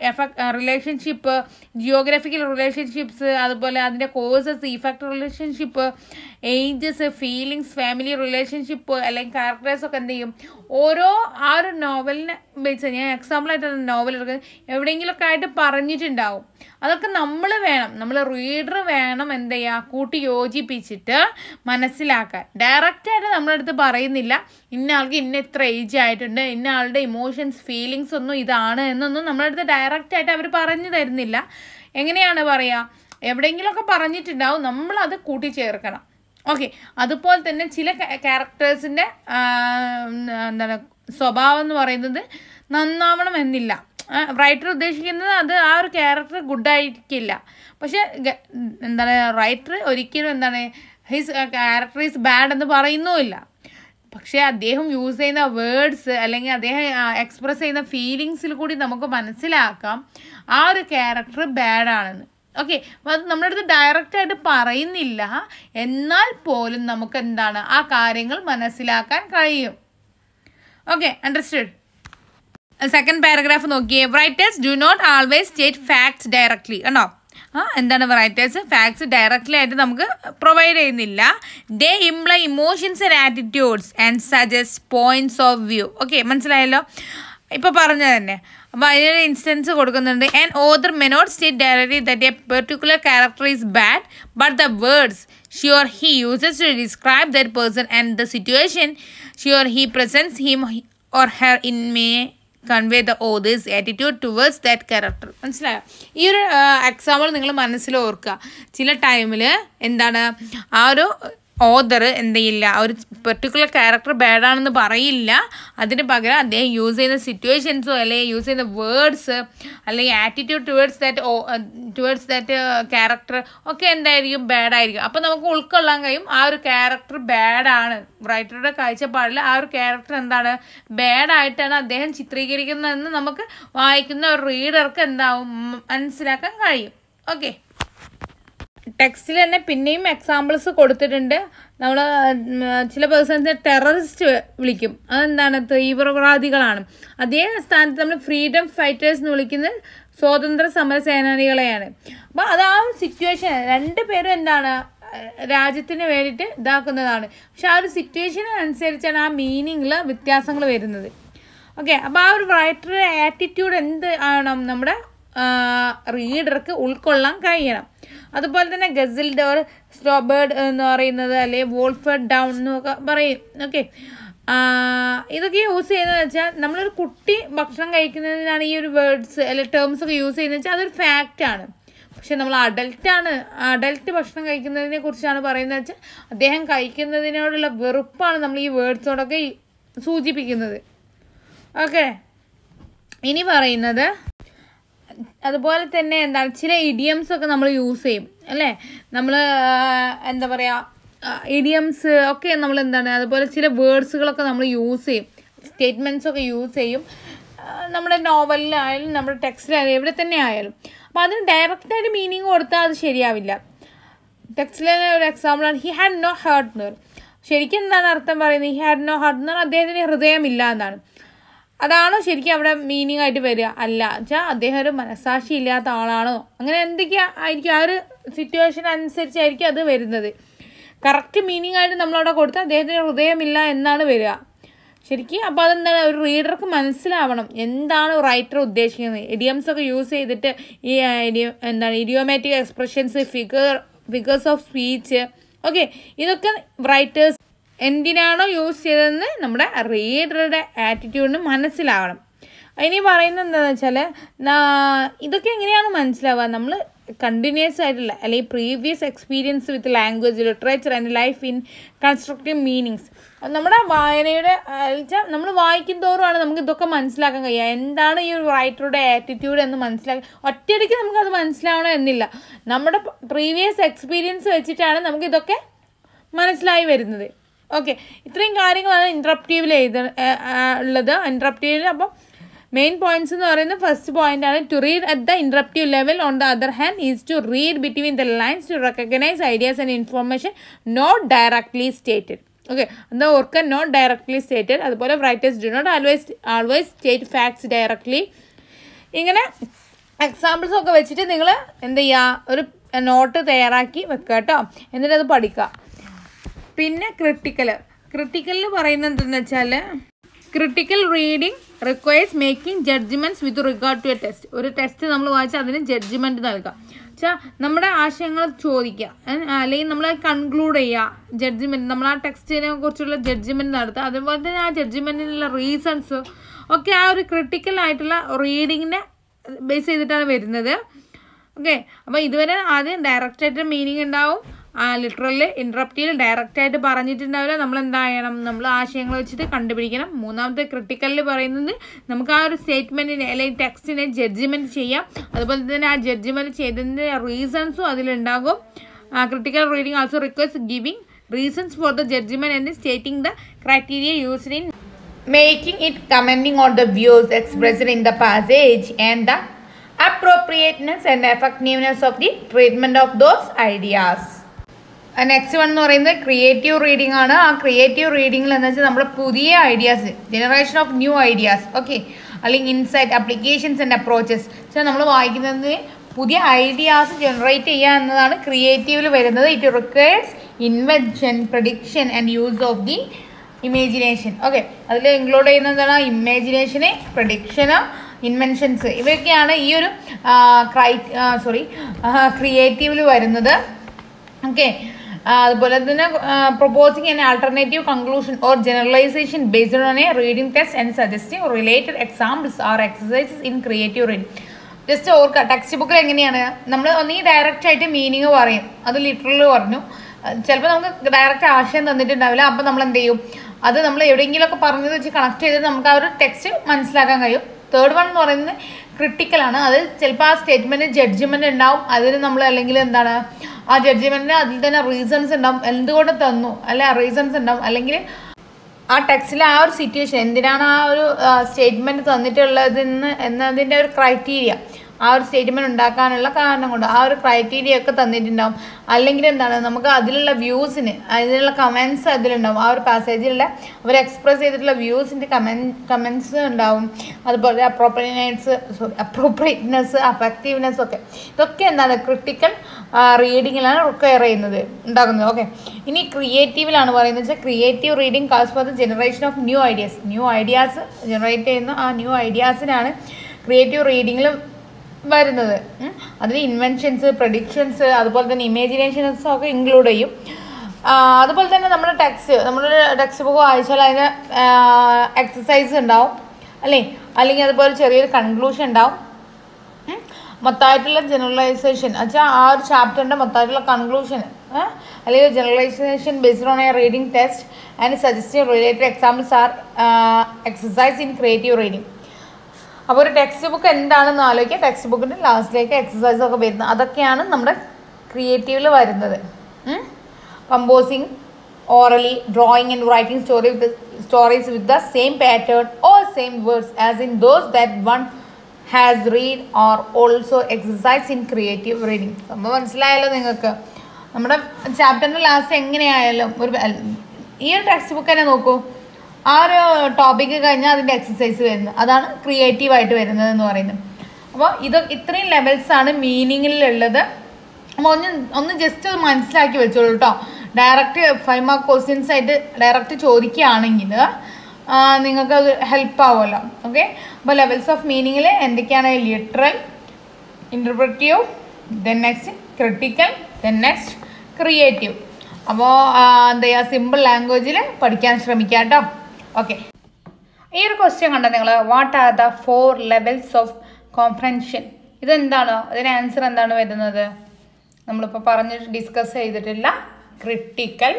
എഫക്ട് റിലേഷൻഷിപ്പ് ജിയോഗ്രഫിക്കൽ റിലേഷൻഷിപ്സ് അതുപോലെ അതിന്റെ causes effect relationship ages feelings family relationship അല്ലെങ്കിൽ ക്യാരക്ടേഴ്സ് ഒക്കെ എന്ത് ചെയ്യും? ഓരോ ആ ഒരു നോവലിനെ വെച്ച് ഞാൻ എക്സാമ്പിളായിട്ട് നോവൽ എടുക്കുന്നത്. എവിടെയെങ്കിലുമൊക്കെ ആയിട്ട് പറഞ്ഞിട്ടുണ്ടാവും. അതൊക്കെ നമ്മൾ വേണം. നമ്മൾ റീഡർ വേണം എന്ത് ചെയ്യുക കൂട്ടി യോജിപ്പിച്ചിട്ട് മനസ്സിലാക്കാൻ. ഡയറക്റ്റായിട്ട് നമ്മളടുത്ത് പറയുന്നില്ല. ഇന്ന ആൾക്ക് ഇന്ന ഇത്ര ഏജ് ആയിട്ടുണ്ട്. ഇന്ന ആളുടെ ഇമോഷൻസ് ഫീലിങ്സ് ഒന്നും ഇതാണ് എന്നൊന്നും നമ്മളടുത്ത് ഡയറക്റ്റായിട്ട് അവർ പറഞ്ഞു തരുന്നില്ല. എങ്ങനെയാണ് പറയുക എവിടെയെങ്കിലുമൊക്കെ പറഞ്ഞിട്ടുണ്ടാവും. നമ്മളത് കൂട്ടിച്ചേർക്കണം. ഓക്കെ അതുപോലെ തന്നെ ചില ക്യാരക്ടേഴ്സിന്റെ എന്താണ് സ്വഭാവം എന്ന് പറയുന്നത് നന്നാവണം എന്നില്ല. റൈറ്റർ ഉദ്ദേശിക്കുന്നത് അത് ആ ഒരു ക്യാരക്ടർ ഗുഡായിരിക്കില്ല പക്ഷെ എന്താണ് റൈറ്റർ ഒരിക്കലും എന്താണ് ഹിസ് ക്യാരക്ടർ ഈസ് ബാഡ് എന്ന് പറയുന്നുമില്ല. പക്ഷേ അദ്ദേഹം യൂസ് ചെയ്യുന്ന വേർഡ്സ് അല്ലെങ്കിൽ അദ്ദേഹം എക്സ്പ്രസ് ചെയ്യുന്ന ഫീലിങ്സിൽ കൂടി നമുക്ക് മനസ്സിലാക്കാം ആ ഒരു ക്യാരക്ടർ ബാഡാണെന്ന് ഓക്കെ അത് നമ്മുടെ അടുത്ത് ഡയറക്റ്റായിട്ട് പറയുന്നില്ല. എന്നാൽ പോലും നമുക്ക് എന്താണ് ആ കാര്യങ്ങൾ മനസ്സിലാക്കാൻ കഴിയും. ഓക്കെ അണ്ടർസ്റ്റുഡ് സെക്കൻഡ് പാരഗ്രാഫ് നോക്കിയേ. Writers do not always state facts directly കണ്ടോ? ആ എന്താണ് റൈറ്റേഴ്സ് ഫാക്ട്സ് ഡയറക്റ്റ്ലി ആയിട്ട് നമുക്ക് പ്രൊവൈഡ് ചെയ്യുന്നില്ല. They imply emotions and attitudes and suggest points of view okay മനസ്സിലായല്ലോ? ഇപ്പോൾ പറഞ്ഞത് തന്നെ. അപ്പോൾ അതിനൊരു ഇൻസ്റ്റൻസ് കൊടുക്കുന്നുണ്ട്. And author may not state directly that a particular character is bad but the words she or he uses to describe that person and the situation she or he presents him or her in may convey the author's attitude towards that character മനസ്സിലായോ? ഈ ഒരു example നിങ്ങൾ മനസ്സിൽ ഓർക്കുക. ചില ടൈമിൽ എന്താണ് ആ ഒരു ഓദർ എന്ത് ചെയ്യില്ല ഒരു പെർട്ടിക്കുലർ ക്യാരക്ടർ ബാഡാണെന്ന് പറയില്ല. അതിന് പകരം അദ്ദേഹം യൂസ് ചെയ്യുന്ന സിറ്റുവേഷൻസോ അല്ലെങ്കിൽ യൂസ് ചെയ്യുന്ന വേർഡ്സ് അല്ലെങ്കിൽ attitude towards that towards that character ഒക്കെ എന്തായിരിക്കും? ബാഡായിരിക്കും അപ്പോൾ നമുക്ക് ഉൾക്കൊള്ളാൻ കഴിയും ആ ഒരു ക്യാരക്ടർ ബാഡാണ് റൈറ്ററുടെ കാഴ്ചപ്പാടിൽ ആ ഒരു ക്യാരക്ടർ എന്താണ്? ബാഡായിട്ടാണ് അദ്ദേഹം ചിത്രീകരിക്കുന്നതെന്ന് നമുക്ക് വായിക്കുന്ന ഒരു റീഡർക്ക് എന്താവും? മനസ്സിലാക്കാൻ കഴിയും. ഓക്കെ ടെക്സ്റ്റിൽ തന്നെ പിന്നെയും എക്സാമ്പിൾസ് കൊടുത്തിട്ടുണ്ട്. നമ്മൾ ചില പേഴ്സൺസിനെ ടെററിസ്റ്റ് വിളിക്കും. അതെന്താണ്? തീവ്രവാദികളാണ്. അതേ സ്ഥാനത്ത് നമ്മൾ ഫ്രീഡം ഫൈറ്റേഴ്സ് എന്ന് വിളിക്കുന്ന സ്വാതന്ത്ര്യ സമര സേനാനികളെയാണ്. അപ്പോൾ അത് ആ സിറ്റുവേഷൻ രണ്ട് പേരും എന്താണ്? രാജ്യത്തിന് വേണ്ടിയിട്ട് ഇതാക്കുന്നതാണ്. പക്ഷെ ആ ഒരു സിറ്റുവേഷൻ അനുസരിച്ചാണ് ആ മീനിങ്ങിൽ വ്യത്യാസങ്ങൾ വരുന്നത്. ഓക്കെ അപ്പോൾ ആ ഒരു റൈറ്ററുടെ ആറ്റിറ്റ്യൂഡ് എന്ത് ആവണം? നമ്മുടെ റീഡർക്ക് ഉൾക്കൊള്ളാൻ കഴിയണം. അതുപോലെ തന്നെ ഗസിൽഡ് ഡോർ സ്ട്രോബേർഡ് എന്ന് പറയുന്നത് അല്ലെ വോൾഫർ ഡൗൺ എന്നൊക്കെ പറയും. ഓക്കെ ഇതൊക്കെ യൂസ് ചെയ്യുന്നത് വെച്ചാൽ നമ്മളൊരു കുട്ടി ഭക്ഷണം കഴിക്കുന്നതിനാണ് ഈ ഒരു വേർഡ്സ് അല്ലെ ടേംസ് ഒക്കെ യൂസ് ചെയ്യുന്നത് വെച്ചാൽ അതൊരു ഫാക്റ്റാണ് പക്ഷെ നമ്മൾ അഡൽട്ടാണ് അഡൽട്ട് ഭക്ഷണം കഴിക്കുന്നതിനെ കുറിച്ചാണ് പറയുന്നത് വെച്ചാൽ അദ്ദേഹം കഴിക്കുന്നതിനോടുള്ള വെറുപ്പാണ് നമ്മൾ ഈ വേർഡ്സോടൊക്കെ സൂചിപ്പിക്കുന്നത്. ഓക്കെ ഇനി പറയുന്നത് അതുപോലെ തന്നെ എന്താണ് ചില ഇഡിയംസ് ഒക്കെ നമ്മൾ യൂസ് ചെയ്യും അല്ലേ? നമ്മൾ എന്താ പറയുക ഇഡിയംസ് ഒക്കെ നമ്മൾ എന്താണ് അതുപോലെ ചില വേർഡ്സുകളൊക്കെ നമ്മൾ യൂസ് ചെയ്യും സ്റ്റേറ്റ്മെന്റ്സ് ഒക്കെ യൂസ് ചെയ്യും. നമ്മുടെ നോവലിലായാലും നമ്മുടെ ടെക്സ്റ്റിലായാലും എവിടെ തന്നെ ആയാലും. അപ്പോൾ അതിന് ഡയറക്റ്റായിട്ട് മീനിങ് കൊടുത്താൽ അത് ശരിയാവില്ല. ടെക്സ്റ്റിലെ ഒരു എക്സാമ്പിളാണ് ഹി ഹാഡ് നോ ഹാർട്ട് എന്ന് പറയും. ശരിക്കും എന്താണ് അർത്ഥം പറയുന്നത്? ഹി ഹാഡ് നോ ഹാർട്ട് എന്ന് പറഞ്ഞാൽ അദ്ദേഹത്തിന് ഹൃദയമില്ല എന്നാണ്. അതാണോ ശരിക്കും അവിടെ മീനിങ് ആയിട്ട് വരിക? അല്ല വെച്ചാൽ അദ്ദേഹം ഒരു മനസാക്ഷി ഇല്ലാത്ത ആളാണോ? അങ്ങനെ എന്തൊക്കെയാ ആയിരിക്കും ആ ഒരു സിറ്റുവേഷൻ അനുസരിച്ചായിരിക്കും അത് വരുന്നത്. കറക്റ്റ് മീനിങ് ആയിട്ട് നമ്മളവിടെ കൊടുത്താൽ അദ്ദേഹത്തിന് ഹൃദയമില്ല എന്നാണ് വരിക. ശരിക്കും അപ്പോൾ അതെന്താണ്? ഒരു റീഡർക്ക് മനസ്സിലാവണം എന്താണ് റൈറ്റർ ഉദ്ദേശിക്കുന്നത്. ഇഡിയംസ് ഒക്കെ യൂസ് ചെയ്തിട്ട് ഈ എന്താണ് idiomatic expressions figure figures of speech okay ഇതൊക്കെ റൈറ്റേഴ്സ് എന്തിനാണോ യൂസ് ചെയ്തതെന്ന് നമ്മുടെ റീഡറുടെ ആറ്റിറ്റ്യൂഡിന് മനസ്സിലാവണം. ഇനി പറയുന്നത് എന്താണെന്ന് വെച്ചാൽ ഇതൊക്കെ എങ്ങനെയാണ് മനസ്സിലാവുക? നമ്മൾ കണ്ടിന്യൂസ് ആയിട്ടുള്ള അല്ലെങ്കിൽ previous experience with language literature and life in constructive meanings നമ്മുടെ വായനയുടെ വെച്ചാൽ നമ്മൾ വായിക്കും തോറുമാണ് നമുക്ക് ഇതൊക്കെ മനസ്സിലാക്കാൻ കഴിയുക. എന്താണ് ഈ റൈറ്ററുടെ ആറ്റിറ്റ്യൂഡ് എന്ന് മനസ്സിലാക്കുക ഒറ്റയടിക്ക് നമുക്കത് മനസ്സിലാവണം എന്നില്ല. നമ്മുടെ പ്രീവിയസ് എക്സ്പീരിയൻസ് വെച്ചിട്ടാണ് നമുക്കിതൊക്കെ മനസ്സിലായി വരുന്നത്. ഓക്കെ ഇത്രയും കാര്യങ്ങളാണ് ഇൻട്രപ്റ്റീവിൽ എഴുത ഉള്ളത്. ഇൻട്രപ്റ്റീവിൽ അപ്പം മെയിൻ പോയിന്റ്സ് എന്ന് പറയുന്നത് ഫസ്റ്റ് പോയിന്റ് ആണ്. To read at the interpretive level on the other hand is to read between the lines to recognise ideas and information not directly stated okay എന്താ ഓർക്ക? നോട്ട് ഡയറക്ട്ലി സ്റ്റേറ്റഡ് അതുപോലെ writers do not always always state facts directly ഇങ്ങനെ examples ഒക്കെ വെച്ചിട്ട് നിങ്ങൾ എന്ത് ചെയ്യുക ഒരു നോട്ട് തയ്യാറാക്കി വെക്കുക കേട്ടോ എന്നിട്ട് അത് പഠിക്കുക. പിന്നെ ക്രിട്ടിക്കൽ ക്രിട്ടിക്കലിൽ പറയുന്നത് എന്തെന്ന് വെച്ചാൽ critical reading requires making judgements with regard to a test ഒരു ടെസ്റ്റ് നമ്മൾ വായിച്ചാൽ അതിന് ജഡ്ജ്മെന്റ് നൽകുക വെച്ചാൽ നമ്മുടെ ആശയങ്ങൾ ചോദിക്കുക അല്ലെങ്കിൽ നമ്മൾ കൺക്ലൂഡ് ചെയ്യുക ജഡ്ജ്മെന്റ് നമ്മൾ ആ ടെക്സ്റ്റിനെ കുറിച്ചുള്ള ജഡ്ജ്മെന്റ് നടത്തുക അതുപോലെ തന്നെ ആ ജഡ്ജ്മെന്റിനുള്ള റീസൺസ് ഒക്കെ ആ ഒരു ക്രിട്ടിക്കൽ ആയിട്ടുള്ള റീഡിങ്ങിനെ ബേസ് ചെയ്തിട്ടാണ് വരുന്നത്. ഓക്കെ അപ്പോൾ ഇതുവരെ ആദ്യം ഡയറക്റ്റായിട്ട് മീനിങ് ഉണ്ടാവും. ലിറ്ററൽ ഇൻട്രപ്റ്റിയിൽ ഡയറക്റ്റ് ആയിട്ട് പറഞ്ഞിട്ടുണ്ടാവില്ല. നമ്മൾ എന്താ ചെയ്യണം നമ്മൾ ആശയങ്ങൾ വെച്ചിട്ട് കണ്ടുപിടിക്കണം. മൂന്നാമത്തെ ക്രിട്ടിക്കലിൽ പറയുന്നത് നമുക്ക് ആ ഒരു സ്റ്റേറ്റ്മെന്റിനെ അല്ലെങ്കിൽ ടെക്സ്റ്റിനെ ജഡ്ജ്മെന്റ് ചെയ്യാം. അതുപോലെ തന്നെ ആ ജഡ്ജ്മെന്റ് ചെയ്തതിന്റെ റീസൺസും അതിലുണ്ടാകും. Critical reading also request giving reasons for the judgement and stating the criteria used in making it commenting on the views expressed in the passage and the appropriateness and effectiveness of the treatment of those ideas. Next one എന്ന് പറയുന്നത് creative reading ആണ്. ആ creative റീഡിംഗിൽ എന്ന് വെച്ചാൽ നമ്മൾ പുതിയ ideas generation of new ideas okay അല്ലെങ്കിൽ insight applications and approaches വെച്ചാൽ നമ്മൾ വായിക്കുന്നതിന് പുതിയ ഐഡിയാസ് ജനറേറ്റ് ചെയ്യുക എന്നതാണ് ക്രിയേറ്റീവിൽ വരുന്നത്. It requires invention prediction and use of the imagination okay അതിൽ ഇൻക്ലൂഡ് ചെയ്യുന്ന എന്താണ്? ഇമേജിനേഷന് പ്രഡിക്ഷന് ഇൻവെൻഷൻസ് ഇവയൊക്കെയാണ് ഈ ഒരു ക്രൈ സോറി ക്രിയേറ്റീവിൽ വരുന്നത് ഓക്കെ അതുപോലെ തന്നെ proposing an alternative conclusion or generalisation based on a reading test and suggesting related examples or exercises in creative reading just ഓർക്കുക ടെക്സ്റ്റ് ബുക്കിൽ എങ്ങനെയാണ്? നമ്മൾ ഒന്നീ ഡയറക്റ്റ് ആയിട്ട് മീനിങ് പറയും. അത് ലിറ്ററലി പറഞ്ഞു. ചിലപ്പോൾ നമുക്ക് ഡയറക്റ്റ് ആശയം തന്നിട്ടുണ്ടാവില്ല. അപ്പോൾ നമ്മൾ എന്ത് ചെയ്യും? അത് നമ്മൾ എവിടെയെങ്കിലുമൊക്കെ പറഞ്ഞത് വെച്ച് കണക്ട് ചെയ്ത് നമുക്ക് ആ ഒരു ടെക്സ്റ്റ് മനസ്സിലാക്കാൻ കഴിയും. തേർഡ് വൺ എന്ന് പറയുന്നത് ക്രിട്ടിക്കലാണ് അത് ചിലപ്പോൾ ആ സ്റ്റേറ്റ്മെന്റ് ജഡ്ജ്മെന്റ് ഉണ്ടാവും. അതിന് നമ്മൾ അല്ലെങ്കിൽ എന്താണ് ആ ജഡ്ജ്മെന്റിന് അതിൽ തന്നെ റീസൺസ് ഉണ്ടാവും. എന്തുകൊണ്ട് തന്നു? അല്ലെ റീസൺസ് ഉണ്ടാവും. അല്ലെങ്കിൽ ആ ടെക്സ്റ്റിലെ ആ ഒരു സിറ്റുവേഷൻ എന്തിനാണ് ആ ഒരു സ്റ്റേറ്റ്മെന്റ് തന്നിട്ടുള്ളതെന്ന് എന്നതിന്റെ ഒരു ക്രൈറ്റീരിയ ആ ഒരു സ്റ്റേറ്റ്മെന്റ് ഉണ്ടാക്കാനുള്ള കാരണം കൊണ്ട് ആ ഒരു ക്രൈറ്റീരിയ ഒക്കെ തന്നിട്ടുണ്ടാവും. അല്ലെങ്കിൽ എന്താണ് നമുക്ക് അതിലുള്ള വ്യൂസിന് അതിലുള്ള കമൻസ് അതിലുണ്ടാവും. ആ ഒരു പാസേജിലുള്ള അവർ എക്സ്പ്രസ് ചെയ്തിട്ടുള്ള വ്യൂസിന്റെ കമൻ കമൻസ് ഉണ്ടാവും. അതുപോലെ അപ്രോപ്രിയറ്റ്നസ് സോറി അപ്രോപ്രിയറ്റ്നെസ് അഫക്റ്റീവ്നെസ് ഒക്കെ. ഇതൊക്കെ എന്താണ് ക്രിട്ടിക്കൽ റീഡിങ്ങിലാണ് റിക്വയർ ചെയ്യുന്നത് ഉണ്ടാക്കുന്നത്. ഓക്കെ ഇനി ക്രിയേറ്റീവിലാണ് പറയുന്നത്. വെച്ചാൽ creative reading calls for the generation of new ideas new ideas generate ചെയ്യുന്ന ആ ന്യൂ ഐഡിയാസിനാണ് ക്രിയേറ്റീവ് റീഡിങ്ങിൽ വരുന്നത്. അതിൽ ഇൻവെൻഷൻസ് പ്രഡിക്ഷൻസ് അതുപോലെ തന്നെ ഇമേജിനേഷൻസ് ഒക്കെ ഇൻക്ലൂഡ് ചെയ്യും. അതുപോലെ തന്നെ നമ്മുടെ ടെക്സ്റ്റ് നമ്മുടെ ടെക്സ്റ്റ് ബുക്ക് വായിച്ചാൽ അതിന് എക്സസൈസ് ഉണ്ടാവും. അല്ലേ? അല്ലെങ്കിൽ അതുപോലെ ചെറിയൊരു കൺക്ലൂഷൻ ഉണ്ടാവും. മൊത്തമായിട്ടുള്ള ജനറലൈസേഷൻ വെച്ചാൽ ആ ഒരു ചാപ്റ്ററിന്റെ മൊത്തമായിട്ടുള്ള കൺക്ലൂഷൻ അല്ലെങ്കിൽ generalisation based on a reading test and suggestive related examples or exercise in creative reading അപ്പോൾ ഒരു ടെക്സ്റ്റ് ബുക്ക് എന്താണെന്ന് ആലോചിക്കുക. ടെക്സ്റ്റ് ബുക്കിന്റെ ലാസ്റ്റിലേക്ക് എക്സസൈസ് ഒക്കെ വരുന്നത് അതൊക്കെയാണ് നമ്മുടെ ക്രിയേറ്റീവിൽ വരുന്നത്. Composing orally drawing and writing story with stories with the same pattern or same words as in those that one has read or also exercise in creative reading സംഭവം മനസ്സിലായല്ലോ നിങ്ങൾക്ക്. നമ്മുടെ ചാപ്റ്ററിന്റെ ലാസ്റ്റ് എങ്ങനെയായാലും ഒരു ഈ ഒരു ടെക്സ്റ്റ് ബുക്ക് തന്നെ നോക്കൂ. ആ ഒരു ടോപ്പിക്ക് കഴിഞ്ഞാൽ അതിന്റെ എക്സസൈസ് വരുന്നത്. അതാണ് ക്രിയേറ്റീവായിട്ട് വരുന്നത് എന്ന് പറയുന്നത്. അപ്പോൾ ഇത് ഇത്രയും ലെവൽസാണ് മീനിങ്ങിലുള്ളത് അപ്പോൾ ഒന്ന് ഒന്ന് ജസ്റ്റ് മനസ്സിലാക്കി വെച്ചോളൂ കേട്ടോ ഡയറക്റ്റ് ഫൈവ് മാർക്ക് ക്വസ്റ്റ്യൻസ് ആയിട്ട് ഡയറക്റ്റ് ചോദിക്കുകയാണെങ്കിൽ നിങ്ങൾക്ക് അത് ഹെൽപ്പ് ആവുമല്ലോ ഓക്കെ അപ്പോൾ ലെവൽസ് ഓഫ് മീനിങ്ങിൽ എന്തൊക്കെയാണ് literal interpretive then next critical then next creative അപ്പോൾ എന്താ ചെയ്യുക സിമ്പിൾ ലാംഗ്വേജിൽ പഠിക്കാൻ ശ്രമിക്കാം കേട്ടോ ഓക്കെ ഈ ഒരു ക്വസ്റ്റ്യൻ കണ്ടോ നിങ്ങൾ what are the four levels of comprehension ഇതെന്താണ്? അതിന് ആൻസർ എന്താണ് വരുന്നത്? നമ്മളിപ്പോൾ പറഞ്ഞ് ഡിസ്കസ് ചെയ്തിട്ടില്ല. ക്രിട്ടിക്കൽ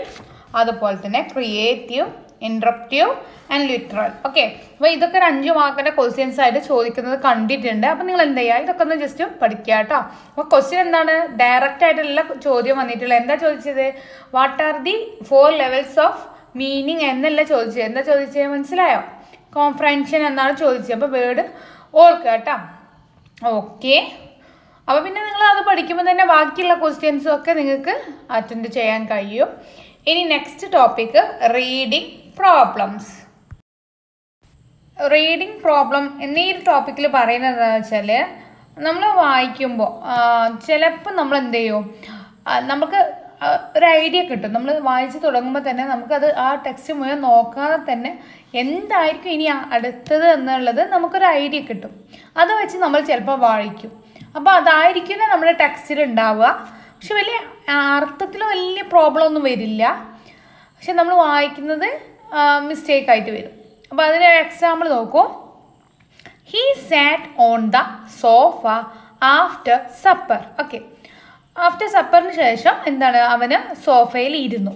അതുപോലെ തന്നെ creative interpretive and literal okay അപ്പോൾ ഇതൊക്കെ ഒരു അഞ്ച് മാർക്കിന്റെ ക്വസ്റ്റ്യൻസ് ആയിട്ട് ചോദിക്കുന്നത് കണ്ടിട്ടുണ്ട്. അപ്പോൾ നിങ്ങൾ എന്ത് ചെയ്യുക ഇതൊക്കെ ഒന്ന് ജസ്റ്റ് പഠിക്കുക കേട്ടോ. അപ്പോൾ ക്വസ്റ്റ്യൻ എന്താണ്? ഡയറക്റ്റ് ആയിട്ടുള്ള ചോദ്യം വന്നിട്ടുള്ളത്. എന്താ ചോദിച്ചത്? What are the four levels of meaning എന്നല്ല ചോദിച്ചത്. എന്താ ചോദിച്ചത് മനസ്സിലായോ? കോൺഫറൻഷൻ എന്നാണ് ചോദിച്ചത്. അപ്പോൾ വേർഡ് ഓർക്കുക കേട്ടോ. ഓക്കെ അപ്പോൾ പിന്നെ നിങ്ങൾ അത് പഠിക്കുമ്പോൾ തന്നെ ബാക്കിയുള്ള ക്വസ്റ്റ്യൻസും ഒക്കെ നിങ്ങൾക്ക് അറ്റൻഡ് ചെയ്യാൻ കഴിയും. ഇനി next topic reading problems reading problem എന്നീ ഒരു ടോപ്പിക്കിൽ പറയുന്നത് എന്താണെന്ന് വെച്ചാൽ നമ്മൾ വായിക്കുമ്പോൾ ചിലപ്പോൾ നമ്മൾ എന്ത് ചെയ്യും? നമുക്ക് ഒരു ഐഡിയ കിട്ടും. നമ്മൾ വായിച്ച് തുടങ്ങുമ്പോൾ തന്നെ നമുക്കത് ആ ടെക്സ്റ്റ് മുഴുവൻ നോക്കാതെ തന്നെ എന്തായിരിക്കും ഇനി അടുത്തത് എന്നുള്ളത് നമുക്കൊരു ഐഡിയ കിട്ടും. അത് വെച്ച് നമ്മൾ ചിലപ്പോൾ വായിക്കും. അപ്പോൾ അതായിരിക്കില്ല നമ്മുടെ ടെക്സ്റ്റിൽ ഉണ്ടാവുക. പക്ഷെ വലിയ അർത്ഥത്തിൽ വലിയ പ്രോബ്ലം ഒന്നും വരില്ല. പക്ഷെ നമ്മൾ വായിക്കുന്നത് മിസ്റ്റേക്ക് ആയിട്ട് വരും. അപ്പോൾ അതിന് എക്സാമ്പിൾ നോക്കൂ. He sat on the sofa after supper okay after സപ്പറിന് ശേഷം എന്താണ് അവന് സോഫയിൽ ഇരുന്നു.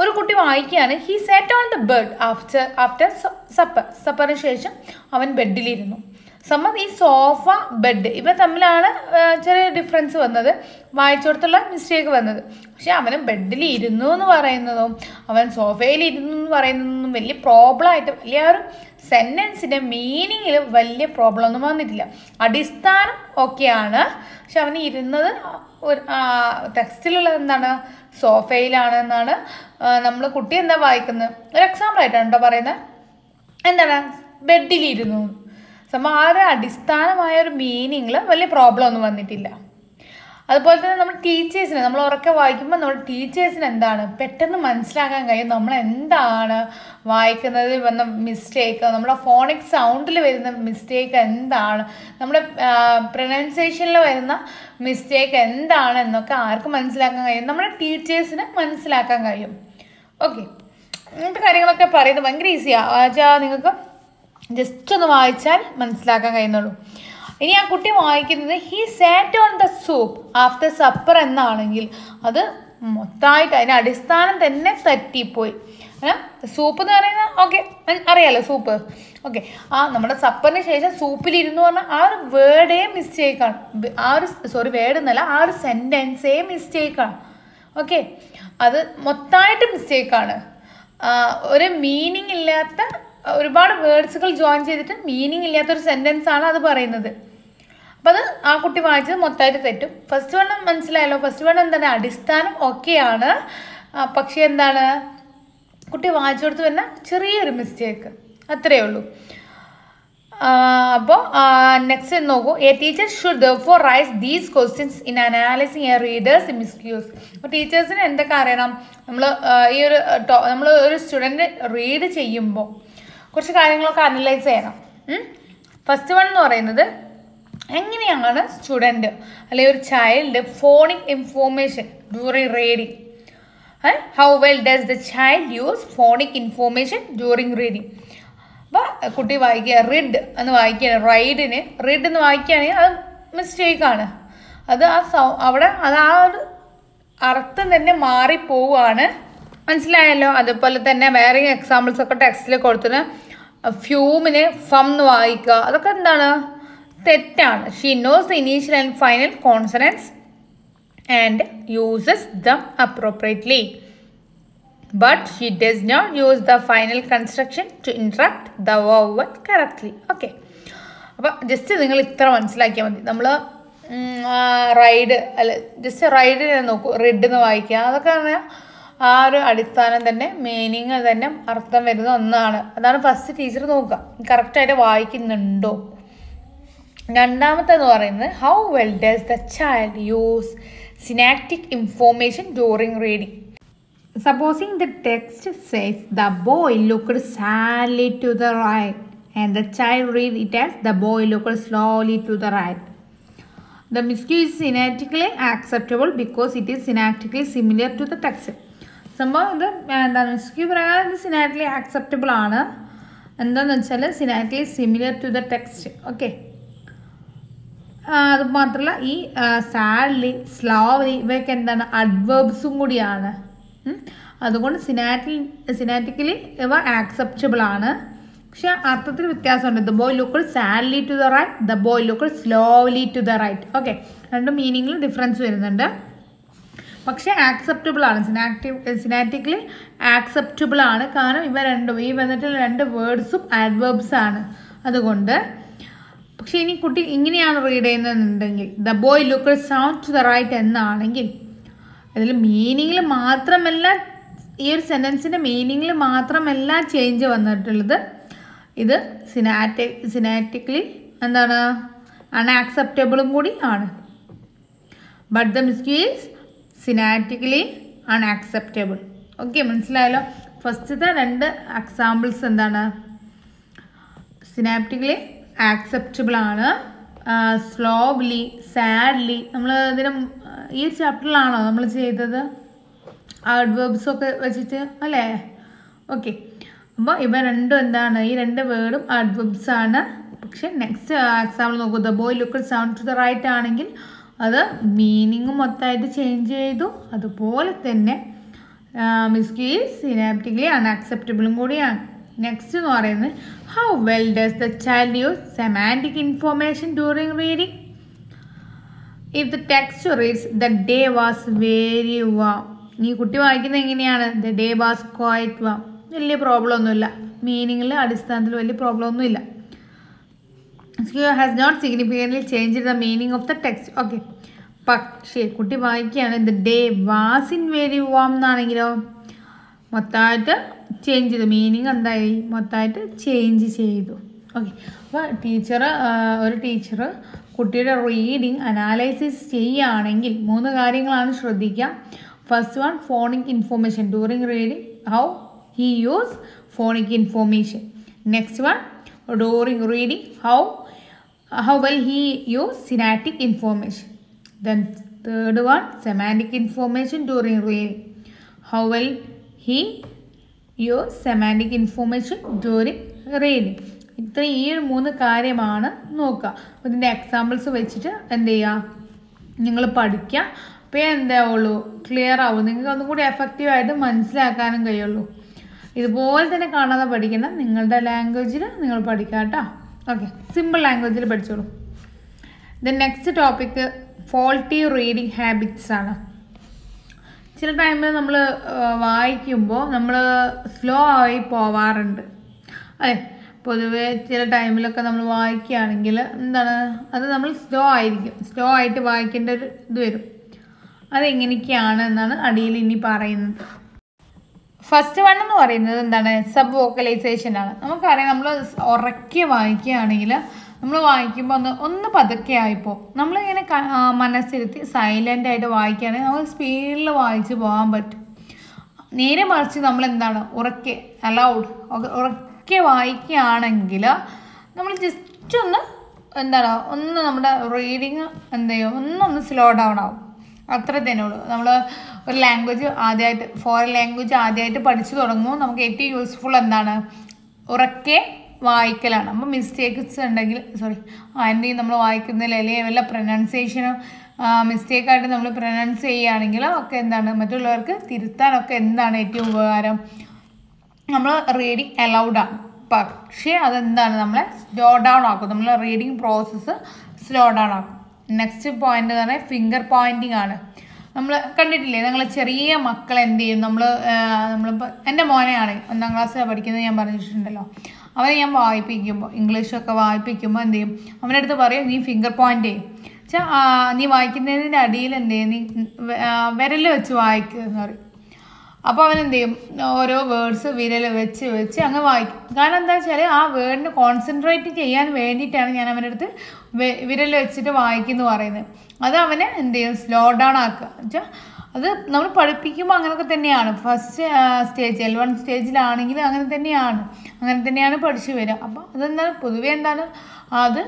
ഒരു കുട്ടി വായിക്കുകയാണ് he set on the bed after after supper സപ്പറിന് ശേഷം അവൻ ബെഡിലിരുന്നു. സമ്മത് ഈ സോഫ ബെഡ് ഇവ തമ്മിലാണ് ചെറിയ ഡിഫറൻസ് വന്നത്. വായിച്ചോടത്തുള്ള മിസ്റ്റേക്ക് വന്നത്. പക്ഷെ അവന് ബെഡിൽ ഇരുന്നു എന്ന് പറയുന്നതും അവൻ സോഫയിൽ ഇരുന്നു എന്ന് പറയുന്നതൊന്നും വലിയ പ്രോബ്ലം ആയിട്ട് വലിയ ഒരു സെന്റൻസിന്റെ മീനിങ്ങിൽ വലിയ പ്രോബ്ലം ഒന്നും വന്നിട്ടില്ല. അടിസ്ഥാനം ഓക്കെയാണ് പക്ഷെ അവന് ഇരുന്നത് ഒരു ടെക്സ്റ്റിലുള്ളത് എന്താണ്? സോഫയിലാണ് എന്നാണ് നമ്മൾ കുട്ടി എന്താ വായിക്കുന്നത് ഒരു എക്സാമ്പിൾ ആയിട്ടാണ് കേട്ടോ പറയുന്നത് എന്താണ്? ബെഡിലിരുന്നു. സംഭവം ആ ഒരു അടിസ്ഥാനമായ ഒരു മീനിങ്ങിൽ വലിയ പ്രോബ്ലം ഒന്നും വന്നിട്ടില്ല. അതുപോലെ തന്നെ നമ്മൾ ടീച്ചേഴ്സിന് നമ്മൾ ഉറക്കെ വായിക്കുമ്പോൾ നമ്മൾ ടീച്ചേഴ്സിന് എന്താണ്? പെട്ടെന്ന് മനസ്സിലാക്കാൻ കഴിയും നമ്മൾ എന്താണ് വായിക്കുന്നതിൽ വന്ന മിസ്റ്റേക്ക് നമ്മുടെ ഫോണിക് സൗണ്ടിൽ വരുന്ന മിസ്റ്റേക്ക് എന്താണ്? നമ്മുടെ പ്രൊനൗൺസിയേഷനിൽ വരുന്ന മിസ്റ്റേക്ക് എന്താണ് എന്നൊക്കെ ആർക്ക് മനസ്സിലാക്കാൻ കഴിയും? നമ്മുടെ ടീച്ചേഴ്സിന് മനസ്സിലാക്കാൻ കഴിയും. ഓക്കെ ഇങ്ങനത്തെ കാര്യങ്ങളൊക്കെ പറയുന്നത് ഭയങ്കര ഈസിയാണ് വെച്ചാൽ നിങ്ങൾക്ക് ജസ്റ്റ് ഒന്ന് വായിച്ചാൽ മനസ്സിലാക്കാൻ കഴിയുന്നുള്ളൂ. ഇനി ആ കുട്ടി വായിക്കുന്നത് he sat on the soup after supper എന്നാണെങ്കിൽ അത് മൊത്തമായിട്ട് അതിന്റെ അടിസ്ഥാനം തന്നെ തെറ്റിപ്പോയി. സൂപ്പ് എന്ന് പറയുന്നത് ഓക്കെ അറിയാലോ സൂപ്പ് ഓക്കെ ആ നമ്മുടെ സപ്പറിന് ശേഷം സൂപ്പിലിരുന്നു പറഞ്ഞാൽ ആ ഒരു വേർഡേ മിസ്റ്റേക്കാണ് ആ ഒരു സോറി വേർഡ് എന്നല്ല ആ ഒരു സെന്റൻസേ മിസ്റ്റേക്കാണ് ഓക്കെ അത് മൊത്തമായിട്ട് മിസ്റ്റേക്കാണ് ഒരു മീനിങ് ഇല്ലാത്ത ഒരുപാട് വേർഡ്സുകൾ ജോയിൻ ചെയ്തിട്ട് മീനിങ് ഇല്ലാത്തൊരു സെന്റൻസ് ആണ് അത് പറയുന്നത്. അപ്പം അത് ആ കുട്ടി വായിച്ചത് മൊത്തമായിട്ട് തെറ്റും. ഫസ്റ്റ് വൺ മനസ്സിലായല്ലോ. ഫസ്റ്റ് വൺ എന്താണ്? അടിസ്ഥാനം ഒക്കെയാണ്. പക്ഷേ എന്താണ്? കുട്ടി വായിച്ചു കൊടുത്ത് തന്നെ ചെറിയൊരു മിസ്റ്റേക്ക് അത്രയേ ഉള്ളൂ. അപ്പോൾ നെക്സ്റ്റ് നോക്കൂ. A teacher should for raise these questions in analysing a reader's miscues അപ്പോൾ ടീച്ചേഴ്സിന് എന്തൊക്കെ അറിയണം? നമ്മൾ ഈ ഒരു നമ്മൾ ഒരു സ്റ്റുഡന്റ് റീഡ് ചെയ്യുമ്പോൾ കുറച്ച് കാര്യങ്ങളൊക്കെ അനലൈസ് ചെയ്യണം. ഫസ്റ്റ് വൺ എന്ന് പറയുന്നത് എങ്ങനെയാണ് സ്റ്റുഡന്റ് അല്ലെങ്കിൽ ഒരു child phonic information during reading how well does the child use phonic information during reading അപ്പോൾ കുട്ടി വായിക്കുക റിഡ് എന്ന് വായിക്കുകയാണ്. റൈഡിന് റിഡ് എന്ന് വായിക്കുകയാണെങ്കിൽ അത് മിസ്റ്റേക്കാണ് അത് ആ സൗ അവിടെ അത് ആ ഒരു അർത്ഥം തന്നെ മാറിപ്പോവാണ് മനസ്സിലായല്ലോ? അതുപോലെ തന്നെ വേറെ എക്സാമ്പിൾസ് ഒക്കെ ടെക്സ്റ്റിൽ കൊടുത്തിട്ട് ഫ്യൂമിന് ഫം വായിക്കുക. അതൊക്കെ എന്താണ്? തെറ്റാണ്. She knows the initial and final consonants and uses them appropriately but she does not use the final construction to interact the vowel correctly okay അപ്പോൾ ജസ്റ്റ് നിങ്ങൾ ഇത്ര മനസ്സിലാക്കിയാൽ മതി. നമ്മൾ റൈഡ് അല്ല ജസ്റ്റ് റൈഡിനെ നോക്കൂ. റെഡ് എന്ന് വായിക്കുക. അതൊക്കെ പറഞ്ഞാൽ ആ ഒരു അടിസ്ഥാനം തന്നെ മീനിങ് തന്നെ അർത്ഥം വരുന്ന ഒന്നാണ്. അതാണ് ഫസ്റ്റ് ടീച്ചർ നോക്കുക. കറക്റ്റായിട്ട് വായിക്കുന്നുണ്ടോ? രണ്ടാമത്തെന്ന് പറയുന്നത് how well does the child use syntactic information during reading supposing the text says the boy looked sadly to the right and the child read it as the boy looked slowly to the right the miscue is syntactically acceptable because it is syntactically similar to the text. സംഭവം ഇത് എന്താണ് മിസ്ക്യൂ പ്രകാരം ഇത് സിനാറ്റിക്കലി acceptable ആണ്. എന്താണെന്ന് വെച്ചാൽ syntactically similar to the text okay അത് മാത്രമല്ല ഈ സാഡ്ലി സ്ലോവലി ഇവയൊക്കെ എന്താണ് അഡ്വേർബ്സും കൂടിയാണ്. അതുകൊണ്ട് സിനാറ്റി സിനാറ്റിക്കലി ഇവ ആക്സെപ്റ്റബിൾ ആണ്. പക്ഷെ അർത്ഥത്തിൽ വ്യത്യാസമുണ്ട്. The boy looked sadly to the right the boy looked slowly to the right okay രണ്ട് മീനിങ്ങിൽ ഡിഫറൻസ് വരുന്നുണ്ട്. പക്ഷേ ആക്സെപ്റ്റബിൾ ആണ്. സിനാക്റ്റീവ് സിനാറ്റിക്കലി ആക്സെപ്റ്റബിൾ ആണ്. കാരണം ഇവ രണ്ടും ഈ വന്നിട്ടുള്ള രണ്ട് വേർഡ്സും ആഡ്വേർബ്സ് ആണ്. അതുകൊണ്ട് പക്ഷേ ഇനി കുട്ടി ഇങ്ങനെയാണ് read ചെയ്യുന്നതെന്നുണ്ടെങ്കിൽ the boy look sound to the right എന്നാണെങ്കിൽ അതിൽ മീനിങ്ങിൽ മാത്രമല്ല ഈ ഒരു സെന്റൻസിന്റെ മീനിങ്ങിൽ മാത്രമല്ല ചേഞ്ച് വന്നിട്ടുള്ളത്. ഇത് സിനാറ്റി സിനാറ്റിക്കലി എന്താണ്? അൺആക്സെപ്റ്റബിളും കൂടി ആണ്. But the mistakes syntactically unacceptable okay മനസ്സിലായല്ലോ? ഫസ്റ്റത്തെ രണ്ട് എക്സാമ്പിൾസ് എന്താണ്? സിനാപ്റ്റിക്കലി ആക്സെപ്റ്റബിൾ ആണ്. സ്ലോബ്ലി സാഡ്ലി നമ്മൾ ഇതിന് ഈ ചാപ്റ്ററിലാണോ നമ്മൾ ചെയ്തത്? ആഡ്വേർബ്സ് ഒക്കെ വെച്ചിട്ട് അല്ലേ? ഓക്കെ അപ്പോൾ ഇവ രണ്ടും എന്താണ്? ഈ രണ്ട് വേർഡും ആഡ്വേർബ്സ് ആണ്. പക്ഷെ നെക്സ്റ്റ് എക്സാമ്പിൾ നോക്കൂ. The boy look sound to the right ആണെങ്കിൽ അത് മീനിങ് മൊത്തമായിട്ട് ചേഞ്ച് ചെയ്തു. അതുപോലെ തന്നെ മിസ്കി സിനാപ്റ്റിക്കലി അൺആക്സെപ്റ്റബിളും കൂടിയാണ്. നെക്സ്റ്റ് എന്ന് പറയുന്നത് how well does the child use semantic information during reading if the text reads the day was very warm ഈ കുട്ടി വായിക്കുന്നത് എങ്ങനെയാണ്? The day was quite warm വലിയ പ്രോബ്ലം ഒന്നുമില്ല. മീനിങ്ങിൽ അടിസ്ഥാനത്തിൽ വലിയ പ്രോബ്ലം ഒന്നുമില്ല. Has not significantly change the meaning of the text okay പക്ഷേ കുട്ടി വായിക്കുകയാണ്. The day was in very warm എന്നാണെങ്കിലോ? മൊത്തമായിട്ട് ചേഞ്ച് ചെയ്തു. മീനിങ് എന്തായി? മൊത്തമായിട്ട് ചേഞ്ച് ചെയ്തു. ഓക്കെ അപ്പോൾ ടീച്ചർ ഒരു ടീച്ചർ കുട്ടിയുടെ റീഡിങ് അനാലൈസിസ് ചെയ്യുകയാണെങ്കിൽ മൂന്ന് കാര്യങ്ങളാണ് ശ്രദ്ധിക്കുക. First one phonic information during reading how he use phonic information next one during reading how how well he use syntactic information. Then third one semantic information during reading how well he use semantic information during reading ഇത്ര ഈ ഒരു മൂന്ന് കാര്യമാണ് നോക്കുക. അപ്പോൾ ഇതിന്റെ examples വെച്ചിട്ട് എന്ത് ചെയ്യുക നിങ്ങൾ പഠിക്കുക. അപ്പോൾ എന്താവുള്ളൂ ക്ലിയർ ആവും. നിങ്ങൾക്ക് ഒന്നും കൂടി എഫക്റ്റീവായിട്ട് മനസ്സിലാക്കാനും കഴിയുള്ളൂ. ഇതുപോലെ തന്നെ കാണാതെ പഠിക്കണം നിങ്ങളുടെ ലാംഗ്വേജിൽ നിങ്ങൾ പഠിക്കാം കേട്ടോ. ഓക്കെ സിമ്പിൾ ലാംഗ്വേജിൽ പഠിച്ചോളൂ. Then next topic faulty reading habits ആണ്. ചില ടൈമിൽ നമ്മൾ വായിക്കുമ്പോൾ നമ്മൾ സ്ലോ ആയി പോവാറുണ്ട്. അതെ പൊതുവേ ചില ടൈമിലൊക്കെ നമ്മൾ വായിക്കുകയാണെങ്കിൽ എന്താണ് അത് നമ്മൾ സ്ലോ ആയിരിക്കും. സ്ലോ ആയിട്ട് വായിക്കേണ്ട ഒരു ഇത് വരും. അതെങ്ങനെയൊക്കെയാണ് എന്നാണ് അടിയിൽ ഇനി പറയുന്നത്. ഫസ്റ്റ് വൺ എന്ന് പറയുന്നത് എന്താണ്? സബ് വോക്കലൈസേഷൻ ആണ്. നമുക്കറിയാം നമ്മൾ ഉറക്കി വായിക്കുകയാണെങ്കിൽ നമ്മൾ വായിക്കുമ്പോൾ ഒന്ന് ഒന്ന് പതുക്കെ ആയിപ്പോൾ നമ്മളിങ്ങനെ മനസ്സിരുത്തി സൈലന്റ് ആയിട്ട് വായിക്കുകയാണെങ്കിൽ നമുക്ക് സ്പീഡിൽ വായിച്ച് പോകാൻ പറ്റും. നേരെ മറിച്ച് നമ്മൾ എന്താണ് ഉറക്കെ അലൗഡ് ഉറക്കെ വായിക്കുകയാണെങ്കിൽ നമ്മൾ ജസ്റ്റ് ഒന്ന് എന്താണ് ഒന്ന് നമ്മുടെ റീഡിങ് എന്ത് ചെയ്യും ഒന്നൊന്ന് സ്ലോ ഡൗൺ ആവും. അത്ര തന്നെ ഉള്ളൂ. നമ്മൾ ഒരു ലാംഗ്വേജ് ആദ്യമായിട്ട് ഫോറിൻ ലാംഗ്വേജ് ആദ്യമായിട്ട് പഠിച്ചു തുടങ്ങുമ്പോൾ നമുക്ക് ഏറ്റവും യൂസ്ഫുൾ എന്താണ് ഉറക്കെ വായിക്കലാണ്. അപ്പോൾ മിസ്റ്റേക്സ് ഉണ്ടെങ്കിൽ സോറി എന്തെങ്കിലും നമ്മൾ വായിക്കുന്നതിൽ അല്ലെങ്കിൽ വല്ല പ്രൊനൗൺസിയേഷനോ മിസ്റ്റേക്കായിട്ട് നമ്മൾ പ്രൊനൗൺസ് ചെയ്യുകയാണെങ്കിൽ ഒക്കെ എന്താണ്? മറ്റുള്ളവർക്ക് തിരുത്താനൊക്കെ എന്താണ് ഏറ്റവും ഉപകാരം? നമ്മൾ റീഡിങ് അലൗഡാണ് പക്ഷേ അതെന്താണ്? നമ്മളെ സ്ലോ ഡൗൺ ആക്കും. നമ്മൾ റീഡിങ് പ്രോസസ്സ് സ്ലോ ഡൗൺ ആക്കും. നെക്സ്റ്റ് പോയിന്റ് എന്ന് പറഞ്ഞാൽ ഫിംഗർ പോയിന്റിങ് ആണ്. നമ്മൾ കണ്ടിട്ടില്ലേ? നിങ്ങൾ ചെറിയ മക്കൾ എന്ത് ചെയ്യും? നമ്മൾ നമ്മളിപ്പോൾ എന്റെ മോനെയാണ് ഒന്നാം ക്ലാസ്സിൽ പഠിക്കുന്നത് ഞാൻ പറഞ്ഞിട്ടുണ്ടല്ലോ. അവനെ ഞാൻ വായിപ്പിക്കുമ്പോൾ ഇംഗ്ലീഷൊക്കെ വായിപ്പിക്കുമ്പോൾ എന്ത് ചെയ്യും? അവന്റെ അടുത്ത് പറയും നീ ഫിംഗർ പോയിന്റ് ചെയ്യും നീ വായിക്കുന്നതിന്റെ അടിയിൽ എന്ത് ചെയ്യും? നീ വിരൽ വെച്ച് വായിക്കുക എന്ന് പറയും. അപ്പോൾ അവൻ എന്ത് ചെയ്യും? ഓരോ വേർഡ്സ് വിരൽ വെച്ച് വെച്ച് അങ്ങ് വായിക്കും. കാരണം എന്താ വെച്ചാൽ ആ വേർഡിന് കോൺസെൻട്രേറ്റ് ചെയ്യാൻ വേണ്ടിയിട്ടാണ് ഞാൻ അവന്റെ അടുത്ത് വിരൽ വെച്ചിട്ട് വായിക്കുന്നു പറയുന്നത്. അത് അവനെ എന്ത് ചെയ്യും? സ്ലോ ഡൗൺ ആക്കുക. വെച്ചാൽ അത് നമ്മൾ പഠിപ്പിക്കുമ്പോൾ അങ്ങനെയൊക്കെ തന്നെയാണ്. ഫസ്റ്റ് സ്റ്റേജ് എൽ വൺ സ്റ്റേജിലാണെങ്കിൽ അങ്ങനെ തന്നെയാണ്. അങ്ങനെ തന്നെയാണ് പഠിച്ചു വരിക. അപ്പോൾ അതെന്താണ്? പൊതുവേ എന്താണ്? അത്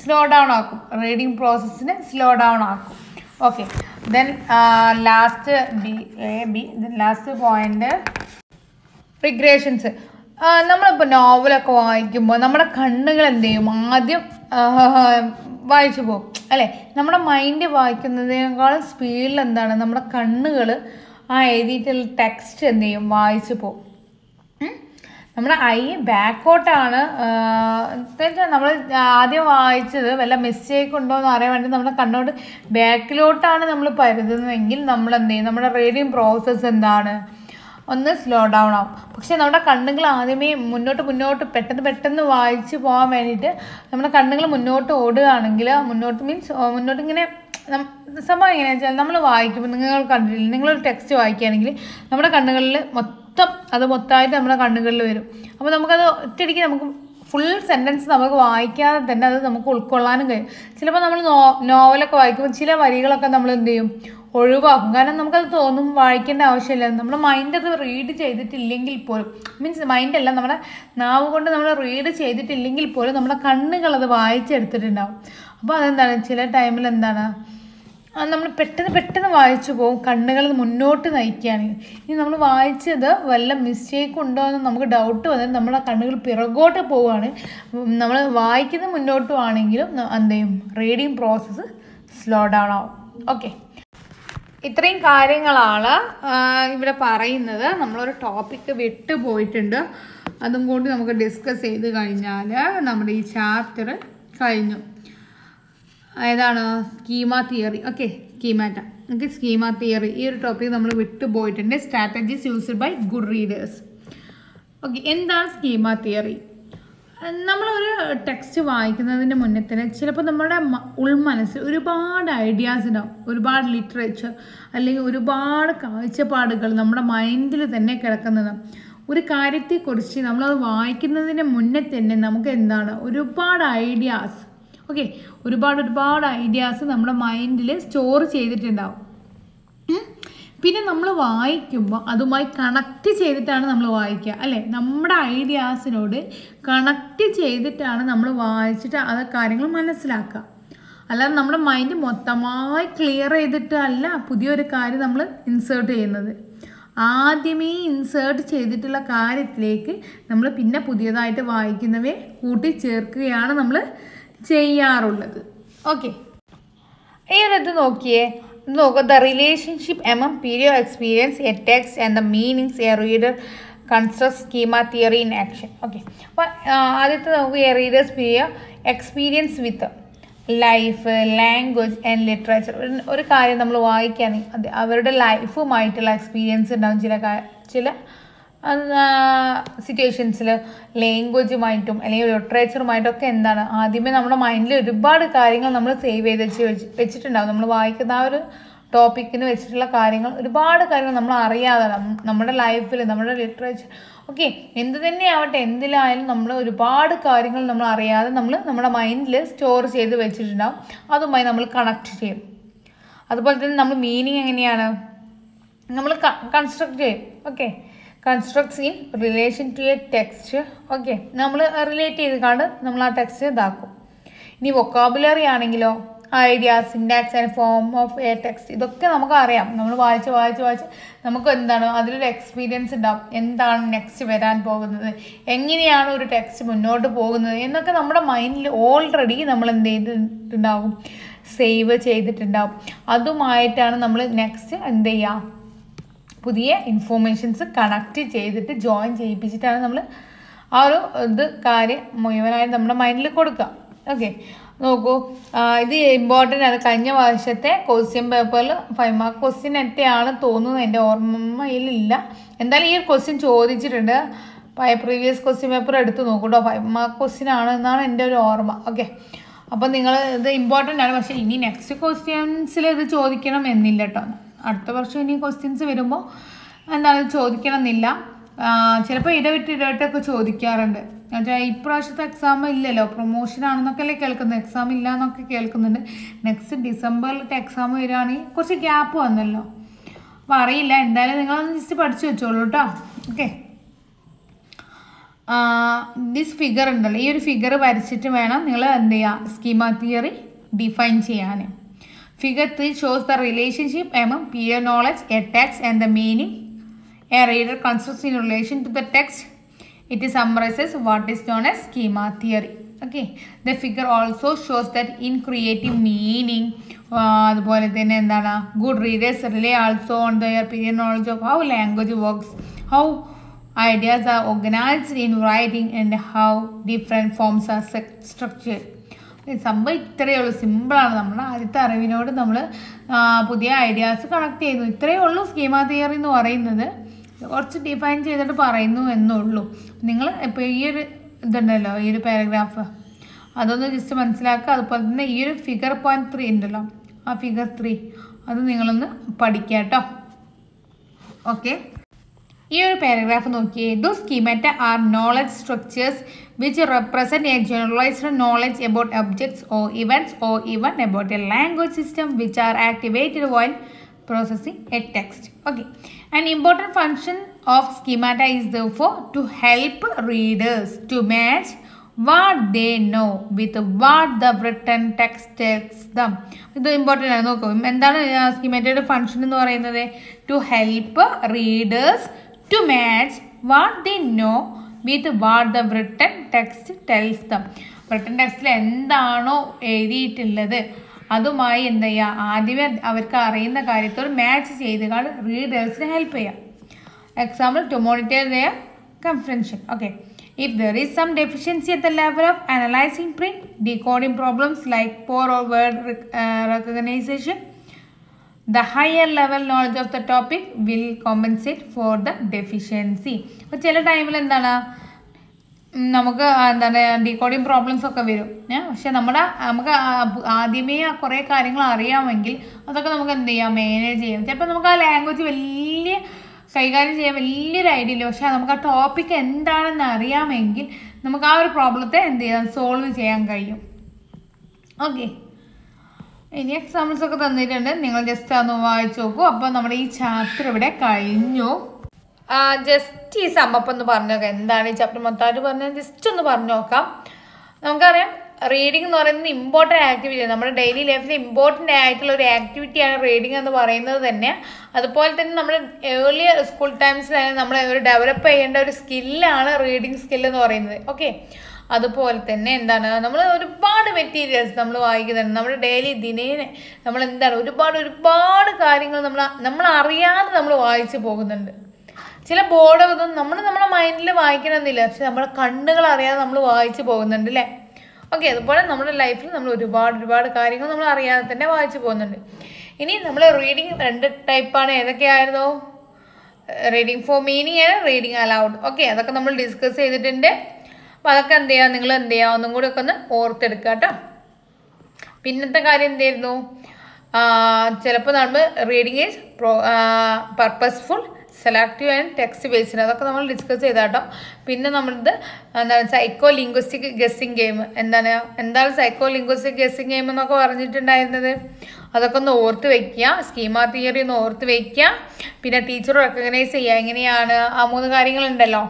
സ്ലോ ഡൗൺ ആക്കും. റീഡിങ് പ്രോസസ്സിനെ സ്ലോ ഡൗൺ ആക്കും. Okay then last B A B then last point regressions നമ്മളിപ്പോൾ നോവലൊക്കെ വായിക്കുമ്പോൾ നമ്മുടെ കണ്ണുകൾ എന്ത് ചെയ്യും? ആദ്യം വായിച്ചു പോകും. അല്ലേ? നമ്മുടെ മൈൻഡ് വായിക്കുന്നതിനേക്കാളും സ്പീഡിൽ എന്താണ്? നമ്മുടെ കണ്ണുകൾ ആ എഴുതിയിട്ടുള്ള ടെക്സ്റ്റ് എന്ത് ചെയ്യും? വായിച്ചു പോകും. നമ്മുടെ ഐ ബാക്കോട്ടാണ് നമ്മൾ ആദ്യം വായിച്ചത് വല്ല മിസ്റ്റേക്ക് ഉണ്ടോ എന്ന് അറിയാൻ വേണ്ടി നമ്മുടെ കണ്ണോട്ട് ബാക്കിലോട്ടാണ് നമ്മൾ പരുതുന്നതെങ്കിൽ നമ്മൾ എന്ത് ചെയ്യും? നമ്മുടെ റീഡിങ് പ്രോസസ്സ് എന്താണ്? ഒന്ന് സ്ലോ ഡൗൺ ആവും. പക്ഷേ നമ്മുടെ കണ്ണുകൾ ആദ്യമേ മുന്നോട്ട് മുന്നോട്ട് പെട്ടെന്ന് പെട്ടെന്ന് വായിച്ച് പോകാൻ വേണ്ടിയിട്ട് നമ്മുടെ കണ്ണുകൾ മുന്നോട്ട് ഓടുകയാണെങ്കിൽ മുന്നോട്ട് മീൻസ് മുന്നോട്ട് ഇങ്ങനെ സംഭവം എങ്ങനെയാണെന്ന് വെച്ചാൽ നമ്മൾ വായിക്കുമ്പോൾ നിങ്ങൾ കണ്ടിട്ടില്ല? നിങ്ങളൊരു ടെക്സ്റ്റ് വായിക്കുകയാണെങ്കിൽ നമ്മുടെ കണ്ണുകളിൽ മൊത്തം അത് മൊത്തമായിട്ട് നമ്മുടെ കണ്ണുകളിൽ വരും. അപ്പോൾ നമുക്കത് ഒറ്റയടിക്ക് നമുക്ക് ഫുൾ സെന്റൻസ് നമുക്ക് വായിക്കാതെ തന്നെ അത് നമുക്ക് ഉൾക്കൊള്ളാനും കഴിയും. ചിലപ്പോൾ നമ്മൾ നോ നോവലൊക്കെ വായിക്കുമ്പോൾ ചില വരികളൊക്കെ നമ്മൾ എന്ത് ചെയ്യും? ഒഴിവാക്കും. കാരണം നമുക്കത് തോന്നും വായിക്കേണ്ട ആവശ്യമില്ല. നമ്മുടെ മൈൻഡ് അത് റീഡ് ചെയ്തിട്ടില്ലെങ്കിൽ പോലും മീൻസ് മൈൻഡല്ല നമ്മുടെ നാവ് കൊണ്ട് നമ്മൾ റീഡ് ചെയ്തിട്ടില്ലെങ്കിൽ പോലും നമ്മുടെ കണ്ണുകൾ അത് വായിച്ചെടുത്തിട്ടുണ്ടാവും. അപ്പോൾ അതെന്താണ്? ചില ടൈമിൽ എന്താണ്? നമ്മൾ പെട്ടെന്ന് പെട്ടെന്ന് വായിച്ചു പോകും. കണ്ണുകൾ മുന്നോട്ട് നയിക്കുകയാണെങ്കിൽ ഇനി നമ്മൾ വായിച്ചത് വല്ല മിസ്റ്റേക്ക് ഉണ്ടോ എന്ന് നമുക്ക് ഡൗട്ട് വന്നിട്ട് നമ്മുടെ കണ്ണുകൾ പിറകോട്ട് പോവുകയാണ്. നമ്മൾ വായിക്കുന്നത് മുന്നോട്ട് ആണെങ്കിലും എന്ത് ചെയ്യും? റീഡിങ് പ്രോസസ്സ് സ്ലോ ഡൗൺ ആവും. ഓക്കെ ഇത്രയും കാര്യങ്ങളാണ് ഇവിടെ പറയുന്നത്. നമ്മളൊരു ടോപ്പിക്ക് വിട്ടു പോയിട്ടുണ്ട്. അതും കൂടി നമുക്ക് ഡിസ്കസ് ചെയ്ത് കഴിഞ്ഞാൽ നമ്മുടെ ഈ ചാപ്റ്റർ കഴിഞ്ഞു. ഏതാണ്? Schema theory okay schemata okay schema theory ഈ ഒരു ടോപ്പിക് നമ്മൾ വിട്ടുപോയിട്ടുണ്ട് strategies used by good readers okay എന്താണ് സ്കീമ തിയറി നമ്മളൊരു ടെക്സ്റ്റ് വായിക്കുന്നതിന് മുന്നേ തന്നെ ചിലപ്പോൾ നമ്മുടെ ഉൾമനസ്സിൽ ഒരുപാട് ഐഡിയാസ് ഉണ്ടാവും. ഒരുപാട് ലിറ്ററേച്ചർ അല്ലെങ്കിൽ ഒരുപാട് കാഴ്ചപ്പാടുകൾ നമ്മുടെ മൈൻഡിൽ തന്നെ കിടക്കുന്നത്. ഒരു കാര്യത്തെക്കുറിച്ച് നമ്മളത് വായിക്കുന്നതിന് മുന്നേ തന്നെ നമുക്ക് എന്താണ്? ഒരുപാട് ഐഡിയാസ് ഓക്കെ ഒരുപാട് ഒരുപാട് ഐഡിയാസ് നമ്മുടെ മൈൻഡിൽ സ്റ്റോർ ചെയ്തിട്ടുണ്ടാവും. പിന്നെ നമ്മൾ വായിക്കുമ്പോൾ അതുമായി കണക്ട് ചെയ്തിട്ടാണ് നമ്മൾ വായിക്കുക അല്ലേ? നമ്മുടെ ഐഡിയാസിനോട് കണക്ട് ചെയ്തിട്ടാണ് നമ്മൾ വായിച്ചിട്ട് അത് കാര്യങ്ങൾ മനസ്സിലാക്കുക. അല്ലാതെ നമ്മുടെ മൈൻഡ് മൊത്തമായി ക്ലിയർ ചെയ്തിട്ടല്ല പുതിയൊരു കാര്യം നമ്മൾ ഇൻസേർട്ട് ചെയ്യുന്നത്. ആദ്യമേ ഇൻസേർട്ട് ചെയ്തിട്ടുള്ള കാര്യത്തിലേക്ക് നമ്മൾ പിന്നെ പുതിയതായിട്ട് വായിക്കുന്നവയെ കൂട്ടിച്ചേർക്കുകയാണ് നമ്മൾ ചെയ്യാറുള്ളത്. ഓക്കെ ഇത് നോക്കിയേ? നോക്കുക the relationship um period experience a text and the meanings a reader construct schema theory in action okay അപ്പോൾ ആദ്യത്തെ നോക്കുക a readers period experience with life language and literature ഒരു കാര്യം നമ്മൾ വായിക്കുകയാണെങ്കിൽ അവരുടെ ലൈഫുമായിട്ടുള്ള എക്സ്പീരിയൻസ് ഉണ്ടാകും ചില ചില സിറ്റുവേഷൻസിൽ ലാംഗ്വേജുമായിട്ടും അല്ലെങ്കിൽ ലിറ്ററേച്ചറുമായിട്ടും ഒക്കെ എന്താണ്? ആദ്യമേ നമ്മുടെ മൈൻഡിൽ ഒരുപാട് കാര്യങ്ങൾ നമ്മൾ സേവ് ചെയ്ത് വെച്ച് വെച്ചിട്ടുണ്ടാകും നമ്മൾ വായിക്കുന്ന ആ ഒരു ടോപ്പിക്കിന് വെച്ചിട്ടുള്ള കാര്യങ്ങൾ ഒരുപാട് കാര്യങ്ങൾ നമ്മൾ അറിയാതെ നമ്മുടെ ലൈഫിൽ നമ്മുടെ ലിറ്ററേച്ചർ ഓക്കെ എന്ത് തന്നെയാവട്ടെ എന്തിലായാലും നമ്മൾ ഒരുപാട് കാര്യങ്ങൾ നമ്മൾ അറിയാതെ നമ്മൾ നമ്മുടെ മൈൻഡിൽ സ്റ്റോർ ചെയ്ത് വെച്ചിട്ടുണ്ടാവും. അതുമായി നമ്മൾ കണക്ട് ചെയ്യും. അതുപോലെ തന്നെ നമ്മൾ മീനിങ് എങ്ങനെയാണ്? നമ്മൾ കൺസ്ട്രക്ട് ചെയ്യും. Okay constructs in relation to a text okay നമ്മൾ റിലേറ്റ് ചെയ്ത് കണ്ട് നമ്മൾ ആ ടെക്സ്റ്റ് ഇതാക്കും. ഇനി വൊക്കാബുലറി ആണെങ്കിലോ idea syntax and form of a text ഇതൊക്കെ നമുക്ക് അറിയാം. നമ്മൾ വായിച്ച് വായിച്ച് വായിച്ച് നമുക്ക് എന്താണ് അതിലൊരു എക്സ്പീരിയൻസ് ഉണ്ടാവും. എന്താണ് നെക്സ്റ്റ് വരാൻ പോകുന്നത്? എങ്ങനെയാണ് ഒരു ടെക്സ്റ്റ് മുന്നോട്ട് പോകുന്നത്? എന്നൊക്കെ നമ്മുടെ മൈൻഡിൽ ഓൾറെഡി നമ്മൾ എന്ത് ചെയ്തിട്ടുണ്ടാവും? സേവ് ചെയ്തിട്ടുണ്ടാവും. അതുമായിട്ടാണ് നമ്മൾ നെക്സ്റ്റ് എന്ത് ചെയ്യുക പുതിയ ഇൻഫോർമേഷൻസ് കണക്ട് ചെയ്തിട്ട് ജോയിൻ ചെയ്യിപ്പിച്ചിട്ടാണ് നമ്മൾ ആ ഒരു ഇത് കാര്യം മുഴുവനായിട്ട് നമ്മുടെ മൈൻഡിൽ കൊടുക്കുക. ഓക്കെ നോക്കൂ. ഇത് ഇമ്പോർട്ടന്റ് ആണ്. കഴിഞ്ഞ വർഷത്തെ ക്വസ്റ്റ്യൻ പേപ്പറിൽ ഫൈവ് മാർക്ക് ക്വസ്റ്റ്യൻ എത്തിയാണ് തോന്നുന്നത് എന്റെ ഓർമ്മയിലില്ല. എന്തായാലും ഈ ഒരു ക്വസ്റ്റ്യൻ ചോദിച്ചിട്ടുണ്ട്. പ്രീവിയസ് ക്വസ്റ്റ്യൻ പേപ്പർ എടുത്ത് നോക്കൂ കേട്ടോ ഫൈവ് മാർക്ക് ക്വസ്റ്റ്യൻ ആണ് എന്നാണ് എന്റെ ഒരു ഓർമ്മ. ഓക്കെ അപ്പോൾ നിങ്ങൾ ഇത് ഇമ്പോർട്ടന്റ് ആണ്. പക്ഷേ ഇനി നെക്സ്റ്റ് ക്വസ്റ്റ്യൻസിൽ ഇത് ചോദിക്കണം എന്നില്ല കേട്ടോ അടുത്ത വർഷം ഇനി ക്വസ്റ്റ്യൻസ് വരുമ്പോൾ എന്താണ് ചോദിക്കണം എന്നില്ല ചിലപ്പോൾ ഇടവിട്ട് ഇടവിട്ടൊക്കെ ചോദിക്കാറുണ്ട്. എന്നുവെച്ചാൽ ഇപ്രാവശ്യത്തെ എക്സാം ഇല്ലല്ലോ പ്രൊമോഷൻ ആണെന്നൊക്കെ അല്ലേ കേൾക്കുന്നത്. എക്സാം ഇല്ല എന്നൊക്കെ കേൾക്കുന്നുണ്ട്. നെക്സ്റ്റ് ഡിസംബറിലത്തെ എക്സാം വരികയാണെങ്കിൽ കുറച്ച് ഗ്യാപ്പ് വന്നല്ലോ. അപ്പോൾ അറിയില്ല എന്തായാലും നിങ്ങളൊന്ന് ജസ്റ്റ് പഠിച്ചു വെച്ചോളൂ കേട്ടോ ഓക്കെ ദിസ് ഫിഗർ ഉണ്ടല്ലോ. ഈ ഒരു ഫിഗർ വരച്ചിട്ട് വേണം നിങ്ങൾ എന്ത് ചെയ്യുക സ്കീമ തിയറി ഡിഫൈൻ ചെയ്യാൻ figure three shows the relationship among prior knowledge a text and the meaning a reader considers in relation to the text it summarises what is known as schema theory okay the figure also shows that in creative meaning അതുപോലെ തന്നെ എന്താണ് good readers rely also on their period knowledge of how language works how ideas are organized in writing and how different forms are structured സംഭവം ഇത്രയേ ഉള്ളൂ. സിമ്പിളാണ് നമ്മുടെ ആദ്യത്തെ അറിവിനോട് നമ്മൾ പുതിയ ഐഡിയാസ് കണക്ട് ചെയ്യുന്നു. ഇത്രയേ ഉള്ളൂ സ്കീമ തിയറി എന്ന് പറയുന്നത്. കുറച്ച് ഡിഫൈൻ ചെയ്തിട്ട് പറയുന്നു എന്നുള്ളൂ. നിങ്ങൾ ഇപ്പോൾ ഈ ഒരു ഇതുണ്ടല്ലോ ഈ ഒരു പാരഗ്രാഫ് അതൊന്ന് ജസ്റ്റ് മനസ്സിലാക്കുക. അതുപോലെ തന്നെ ഈ ഒരു ഫിഗർ പോയിന്റ് ത്രീ ഉണ്ടല്ലോ. ആ ഫിഗർ ത്രീ അത് നിങ്ങളൊന്ന് പഠിക്കാം കേട്ടോ ഓക്കെ ഈ ഒരു പാരഗ്രാഫ് നോക്കിയേ though schemata are knowledge structures which represent a generalized knowledge about objects or events or even about a language system which are activated while processing a text. Okay. An important function of schemata is therefore to help readers to match what they know with what the written text tells them ഇത് important ആണ്. നോക്കൂ എന്താണ് സ്കീമാറ്റയുടെ function എന്ന് പറയുന്നത്? To help readers to match what they know with what the written text tells them written ടെക്സ്റ്റിൽ എന്താണോ എഴുതിയിട്ടുള്ളത് അതുമായി എന്ത് ചെയ്യുക ആദ്യമേ അവർക്ക് അറിയുന്ന കാര്യത്തോട് മാച്ച് ചെയ്ത് കാണ് റീഡേഴ്സിന് ഹെൽപ്പ് ചെയ്യാം. Example to monitor their comprehension okay if there is some deficiency at the level of analysing print decoding problems like poor or word recognition the higher level knowledge of the topic will compensate for the deficiency അപ്പോൾ ചില ടൈമിൽ എന്താണ്? നമുക്ക് എന്താണ് decoding problems ഒക്കെ വരും. പക്ഷെ നമ്മുടെ നമുക്ക് ആദ്യമേ ആ കുറേ കാര്യങ്ങൾ അറിയാമെങ്കിൽ അതൊക്കെ നമുക്ക് എന്ത് ചെയ്യാം? മാനേജ് ചെയ്യാം. ചിലപ്പോൾ നമുക്ക് ആ ലാംഗ്വേജ് വലിയ കൈകാര്യം ചെയ്യാൻ വലിയൊരു ഐഡിയ ഇല്ല. പക്ഷേ നമുക്ക് ആ ടോപ്പിക് എന്താണെന്ന് അറിയാമെങ്കിൽ നമുക്ക് ആ ഒരു പ്രോബ്ലത്തെ എന്ത് ചെയ്യാം? സോൾവ് ചെയ്യാൻ കഴിയും. ഓക്കെ ഇനി എക്സാമ്പിൾസ് ഒക്കെ തന്നിട്ടുണ്ട്. നിങ്ങൾ ജസ്റ്റ് ഒന്ന് വായിച്ചു നോക്കൂ. അപ്പോൾ നമ്മുടെ ഈ ചാപ്റ്റർ ഇവിടെ കഴിഞ്ഞു. ജസ്റ്റ് ഈ സമ്മപ്പ് ഒന്ന് പറഞ്ഞു നോക്കാം. എന്താണ് ഈ ചാപ്റ്റർ മൊത്തമായിട്ട് പറഞ്ഞത്? ജസ്റ്റ് ഒന്ന് പറഞ്ഞു നോക്കാം. നമുക്കറിയാം റീഡിംഗ് എന്ന് പറയുന്നത് ഇമ്പോർട്ടന്റ് ആക്ടിവിറ്റി നമ്മുടെ ഡെയിലി ലൈഫിൽ ഇമ്പോർട്ടന്റ് ആയിട്ടുള്ള ഒരു ആക്ടിവിറ്റിയാണ് റീഡിംഗ് എന്ന് പറയുന്നത് തന്നെ. അതുപോലെ തന്നെ നമ്മുടെ ഏർലിയർ സ്കൂൾ ടൈംസിലാണ് നമ്മൾ ഒരു ഡെവലപ്പ് ചെയ്യേണ്ട ഒരു സ്കില്ലാണ് റീഡിംഗ് സ്കിൽ എന്ന് പറയുന്നത്. ഓക്കെ അതുപോലെ തന്നെ എന്താണ് നമ്മൾ ഒരുപാട് മെറ്റീരിയൽസ് നമ്മൾ വായിക്കുന്നുണ്ട്. നമ്മുടെ ഡെയിലി ദിനേനെ നമ്മൾ എന്താണ് ഒരുപാട് ഒരുപാട് കാര്യങ്ങൾ നമ്മൾ നമ്മൾ അറിയാതെ നമ്മൾ വായിച്ചു പോകുന്നുണ്ട്. ചില ബോർഡൊന്നും നമ്മൾ നമ്മുടെ മൈൻഡിൽ വായിക്കണമെന്നില്ല. പക്ഷെ നമ്മുടെ കണ്ണുകൾ അറിയാതെ നമ്മൾ വായിച്ചു പോകുന്നുണ്ട് അല്ലേ ഓക്കെ അതുപോലെ നമ്മുടെ ലൈഫിൽ നമ്മൾ ഒരുപാട് ഒരുപാട് കാര്യങ്ങൾ നമ്മൾ അറിയാതെ തന്നെ വായിച്ചു പോകുന്നുണ്ട്. ഇനി നമ്മൾ റീഡിങ് രണ്ട് ടൈപ്പാണ് ഏതൊക്കെയായിരുന്നു? റീഡിങ് ഫോർ മീനിങ് ആണ് റീഡിങ് അലൗഡ് ഓക്കെ അതൊക്കെ നമ്മൾ ഡിസ്കസ് ചെയ്തിട്ടുണ്ട്. അപ്പോൾ അതൊക്കെ എന്ത് ചെയ്യുക നിങ്ങൾ എന്ത് ചെയ്യുക ഒന്നും കൂടി ഒക്കെ ഒന്ന് ഓർത്തെടുക്കുക കേട്ടോ. പിന്നത്തെ കാര്യം എന്തായിരുന്നു ചിലപ്പോൾ നമ്മൾ reading is pro purposeful selective and text based അതൊക്കെ നമ്മൾ ഡിസ്കസ് ചെയ്താട്ടോ പിന്നെ നമ്മളത് എന്താണ് സൈക്കോ ലിംഗ്വിസ്റ്റിക് ഗസ്സിങ് ഗെയിം എന്താണ്? എന്താണ് സൈക്കോ ലിംഗ്വിസ്റ്റിക് ഗസ്സിങ് ഗെയിം എന്നൊക്കെ പറഞ്ഞിട്ടുണ്ടായിരുന്നത്? അതൊക്കെ ഒന്ന് ഓർത്ത് വയ്ക്കുക സ്കീമ തിയറി ഒന്ന് ഓർത്ത് വയ്ക്കുക പിന്നെ ടീച്ചർ റെക്കഗ്നൈസ് ചെയ്യുക. എങ്ങനെയാണ്? ആ മൂന്ന് കാര്യങ്ങളുണ്ടല്ലോ.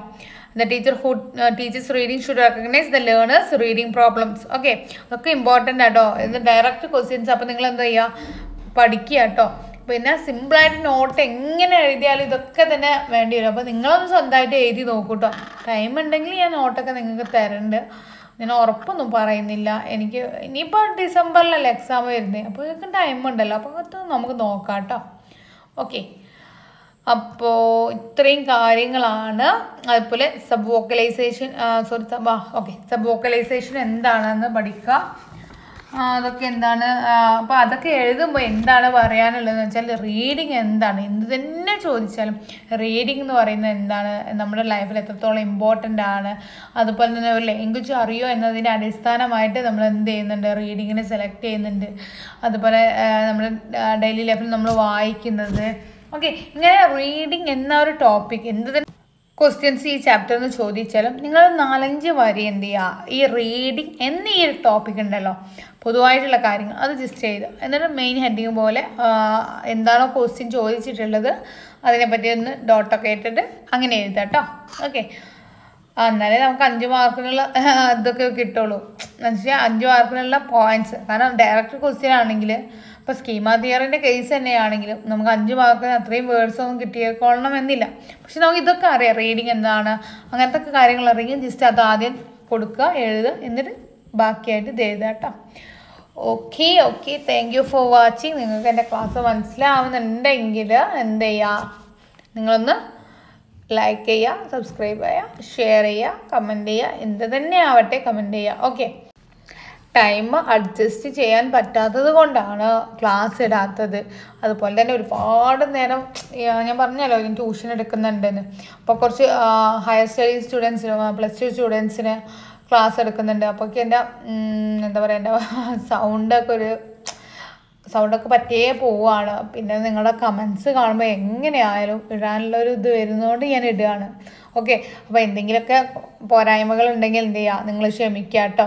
The teacher who teachers reading should recognise the learners reading problems okay ഒക്കെ ഇമ്പോർട്ടന്റ് ആട്ടോ. ഇത് ഡയറക്റ്റ് ക്വസ്റ്റ്യൻസ് അപ്പോൾ നിങ്ങൾ എന്താ ചെയ്യുക പഠിക്കുക കേട്ടോ. പിന്നെ സിമ്പിളായിട്ട് നോട്ട് എങ്ങനെ എഴുതിയാലും ഇതൊക്കെ തന്നെ വേണ്ടി വരും. അപ്പോൾ നിങ്ങളൊന്ന് സ്വന്തമായിട്ട് എഴുതി നോക്കൂ കേട്ടോ ടൈം ഉണ്ടെങ്കിൽ ഞാൻ നോട്ടൊക്കെ നിങ്ങൾക്ക് തരുന്നുണ്ട് ഞാൻ ഉറപ്പൊന്നും പറയുന്നില്ല. എനിക്ക് ഇനിയിപ്പോൾ ഡിസംബറിലല്ലേ എക്സാം വരുന്നത് അപ്പോൾ ഇതൊക്കെ ടൈം ഉണ്ടല്ലോ. അപ്പോൾ അത് നമുക്ക് നോക്കാം കേട്ടോ ഓക്കെ അപ്പോൾ ഇത്രയും കാര്യങ്ങളാണ്. അതുപോലെ sub vocalisation sorry sub okay sub vocalisation എന്താണെന്ന് പഠിക്കുക. അതൊക്കെ എന്താണ് അപ്പോൾ അതൊക്കെ എഴുതുമ്പോൾ എന്താണ് പറയാനുള്ളതെന്ന് വെച്ചാൽ റീഡിങ് എന്താണ്? എന്ത് തന്നെ ചോദിച്ചാലും റീഡിങ് എന്ന് പറയുന്നത് എന്താണ്? നമ്മുടെ ലൈഫിൽ എത്രത്തോളം ഇമ്പോർട്ടന്റ് ആണ്. അതുപോലെ തന്നെ ഒരു ലാംഗ്വേജ് അറിയോ എന്നതിന്റെ അടിസ്ഥാനമായിട്ട് നമ്മൾ എന്ത് ചെയ്യുന്നുണ്ട്? റീഡിങ്ങിനെ സെലക്ട് ചെയ്യുന്നുണ്ട്. അതുപോലെ നമ്മുടെ ഡെയിലി ലൈഫിൽ നമ്മൾ വായിക്കുന്നത്. ഓക്കെ ഇങ്ങനെ റീഡിങ് എന്ന ഒരു ടോപ്പിക് എന്ത് ക്വസ്റ്റ്യൻസ് ഈ ചാപ്റ്റർ എന്ന് ചോദിച്ചാലും നിങ്ങൾ നാലഞ്ച് വരി എന്ത് ചെയ്യുക ഈ റീഡിങ് എന്ന ഈ ഒരു ടോപ്പിക് ഉണ്ടല്ലോ. പൊതുവായിട്ടുള്ള കാര്യങ്ങൾ അത് ജസ്റ്റ് ചെയ്ത്. എന്നിട്ട് മെയിൻ ഹെഡിങ് പോലെ എന്താണോ ക്വസ്റ്റ്യൻ ചോദിച്ചിട്ടുള്ളത് അതിനെപ്പറ്റി ഒന്ന് ഡോട്ടൊക്കെ ഇട്ടിട്ട് അങ്ങനെ എഴുതാം കേട്ടോ ഓക്കെ എന്നാലേ നമുക്ക് അഞ്ച് മാർക്കിനുള്ള ഇതൊക്കെ കിട്ടുള്ളൂ. എന്ന് വെച്ചാൽ അഞ്ച് മാർക്കിനുള്ള പോയിന്റ്സ് കാരണം ഡയറക്റ്റ് ക്വസ്റ്റ്യൻ ആണെങ്കിൽ ഇപ്പോൾ സ്കീമ തിയറിന്റെ കേസ് തന്നെയാണെങ്കിലും നമുക്ക് അഞ്ച് മാർക്കിന് അത്രയും വേർഡ്സ് ഒന്നും കിട്ടിയേക്കൊള്ളണം എന്നില്ല പക്ഷെ നമുക്ക് ഇതൊക്കെ അറിയാം. റീഡിങ് എന്താണ് അങ്ങനത്തെ കാര്യങ്ങൾ അറിയാം ജസ്റ്റ് അത് ആദ്യം കൊടുക്കുക എഴുതുക എന്നിട്ട് ബാക്കിയായിട്ട് ഇത് എഴുതുക കേട്ടോ. Okay okay thank you for watching നിങ്ങൾക്ക് എന്റെ ക്ലാസ് മനസ്സിലാവുന്നുണ്ടെങ്കിൽ എന്ത് ചെയ്യുക നിങ്ങളൊന്ന് ലൈക്ക് ചെയ്യുക സബ്സ്ക്രൈബ് ചെയ്യുക ഷെയർ ചെയ്യുക കമന്റ് ചെയ്യുക എന്ത് തന്നെ ആവട്ടെ കമന്റ് ചെയ്യുക. ഓക്കെ ടൈം അഡ്ജസ്റ്റ് ചെയ്യാൻ പറ്റാത്തത് കൊണ്ടാണ് ക്ലാസ് ഇടാത്തത്. അതുപോലെ തന്നെ ഒരുപാട് നേരം ഞാൻ പറഞ്ഞല്ലോ ഞാൻ ട്യൂഷൻ എടുക്കുന്നുണ്ടെന്ന്. അപ്പോൾ കുറച്ച് ഹയർ സ്റ്റഡി സ്റ്റുഡൻസിന് പ്ലസ് ടു സ്റ്റുഡൻസിന് ക്ലാസ് എടുക്കുന്നുണ്ട്. അപ്പോൾ എന്റെ എന്താ പറയുക എന്റെ സൗണ്ടൊക്കെ ഒരു സൗണ്ടൊക്കെ പറ്റേ പോവുകയാണ് പിന്നെ നിങ്ങളുടെ കമൻസ് കാണുമ്പോൾ എങ്ങനെയായാലും ഇടാനുള്ള ഒരു ഇത് വരുന്നതുകൊണ്ട് ഞാൻ ഇടുകയാണ്. ഓക്കെ അപ്പോൾ എന്തെങ്കിലുമൊക്കെ പോരായ്മകൾ ഉണ്ടെങ്കിൽ എന്ത് ചെയ്യുക നിങ്ങൾ ക്ഷമിക്കുക കേട്ടോ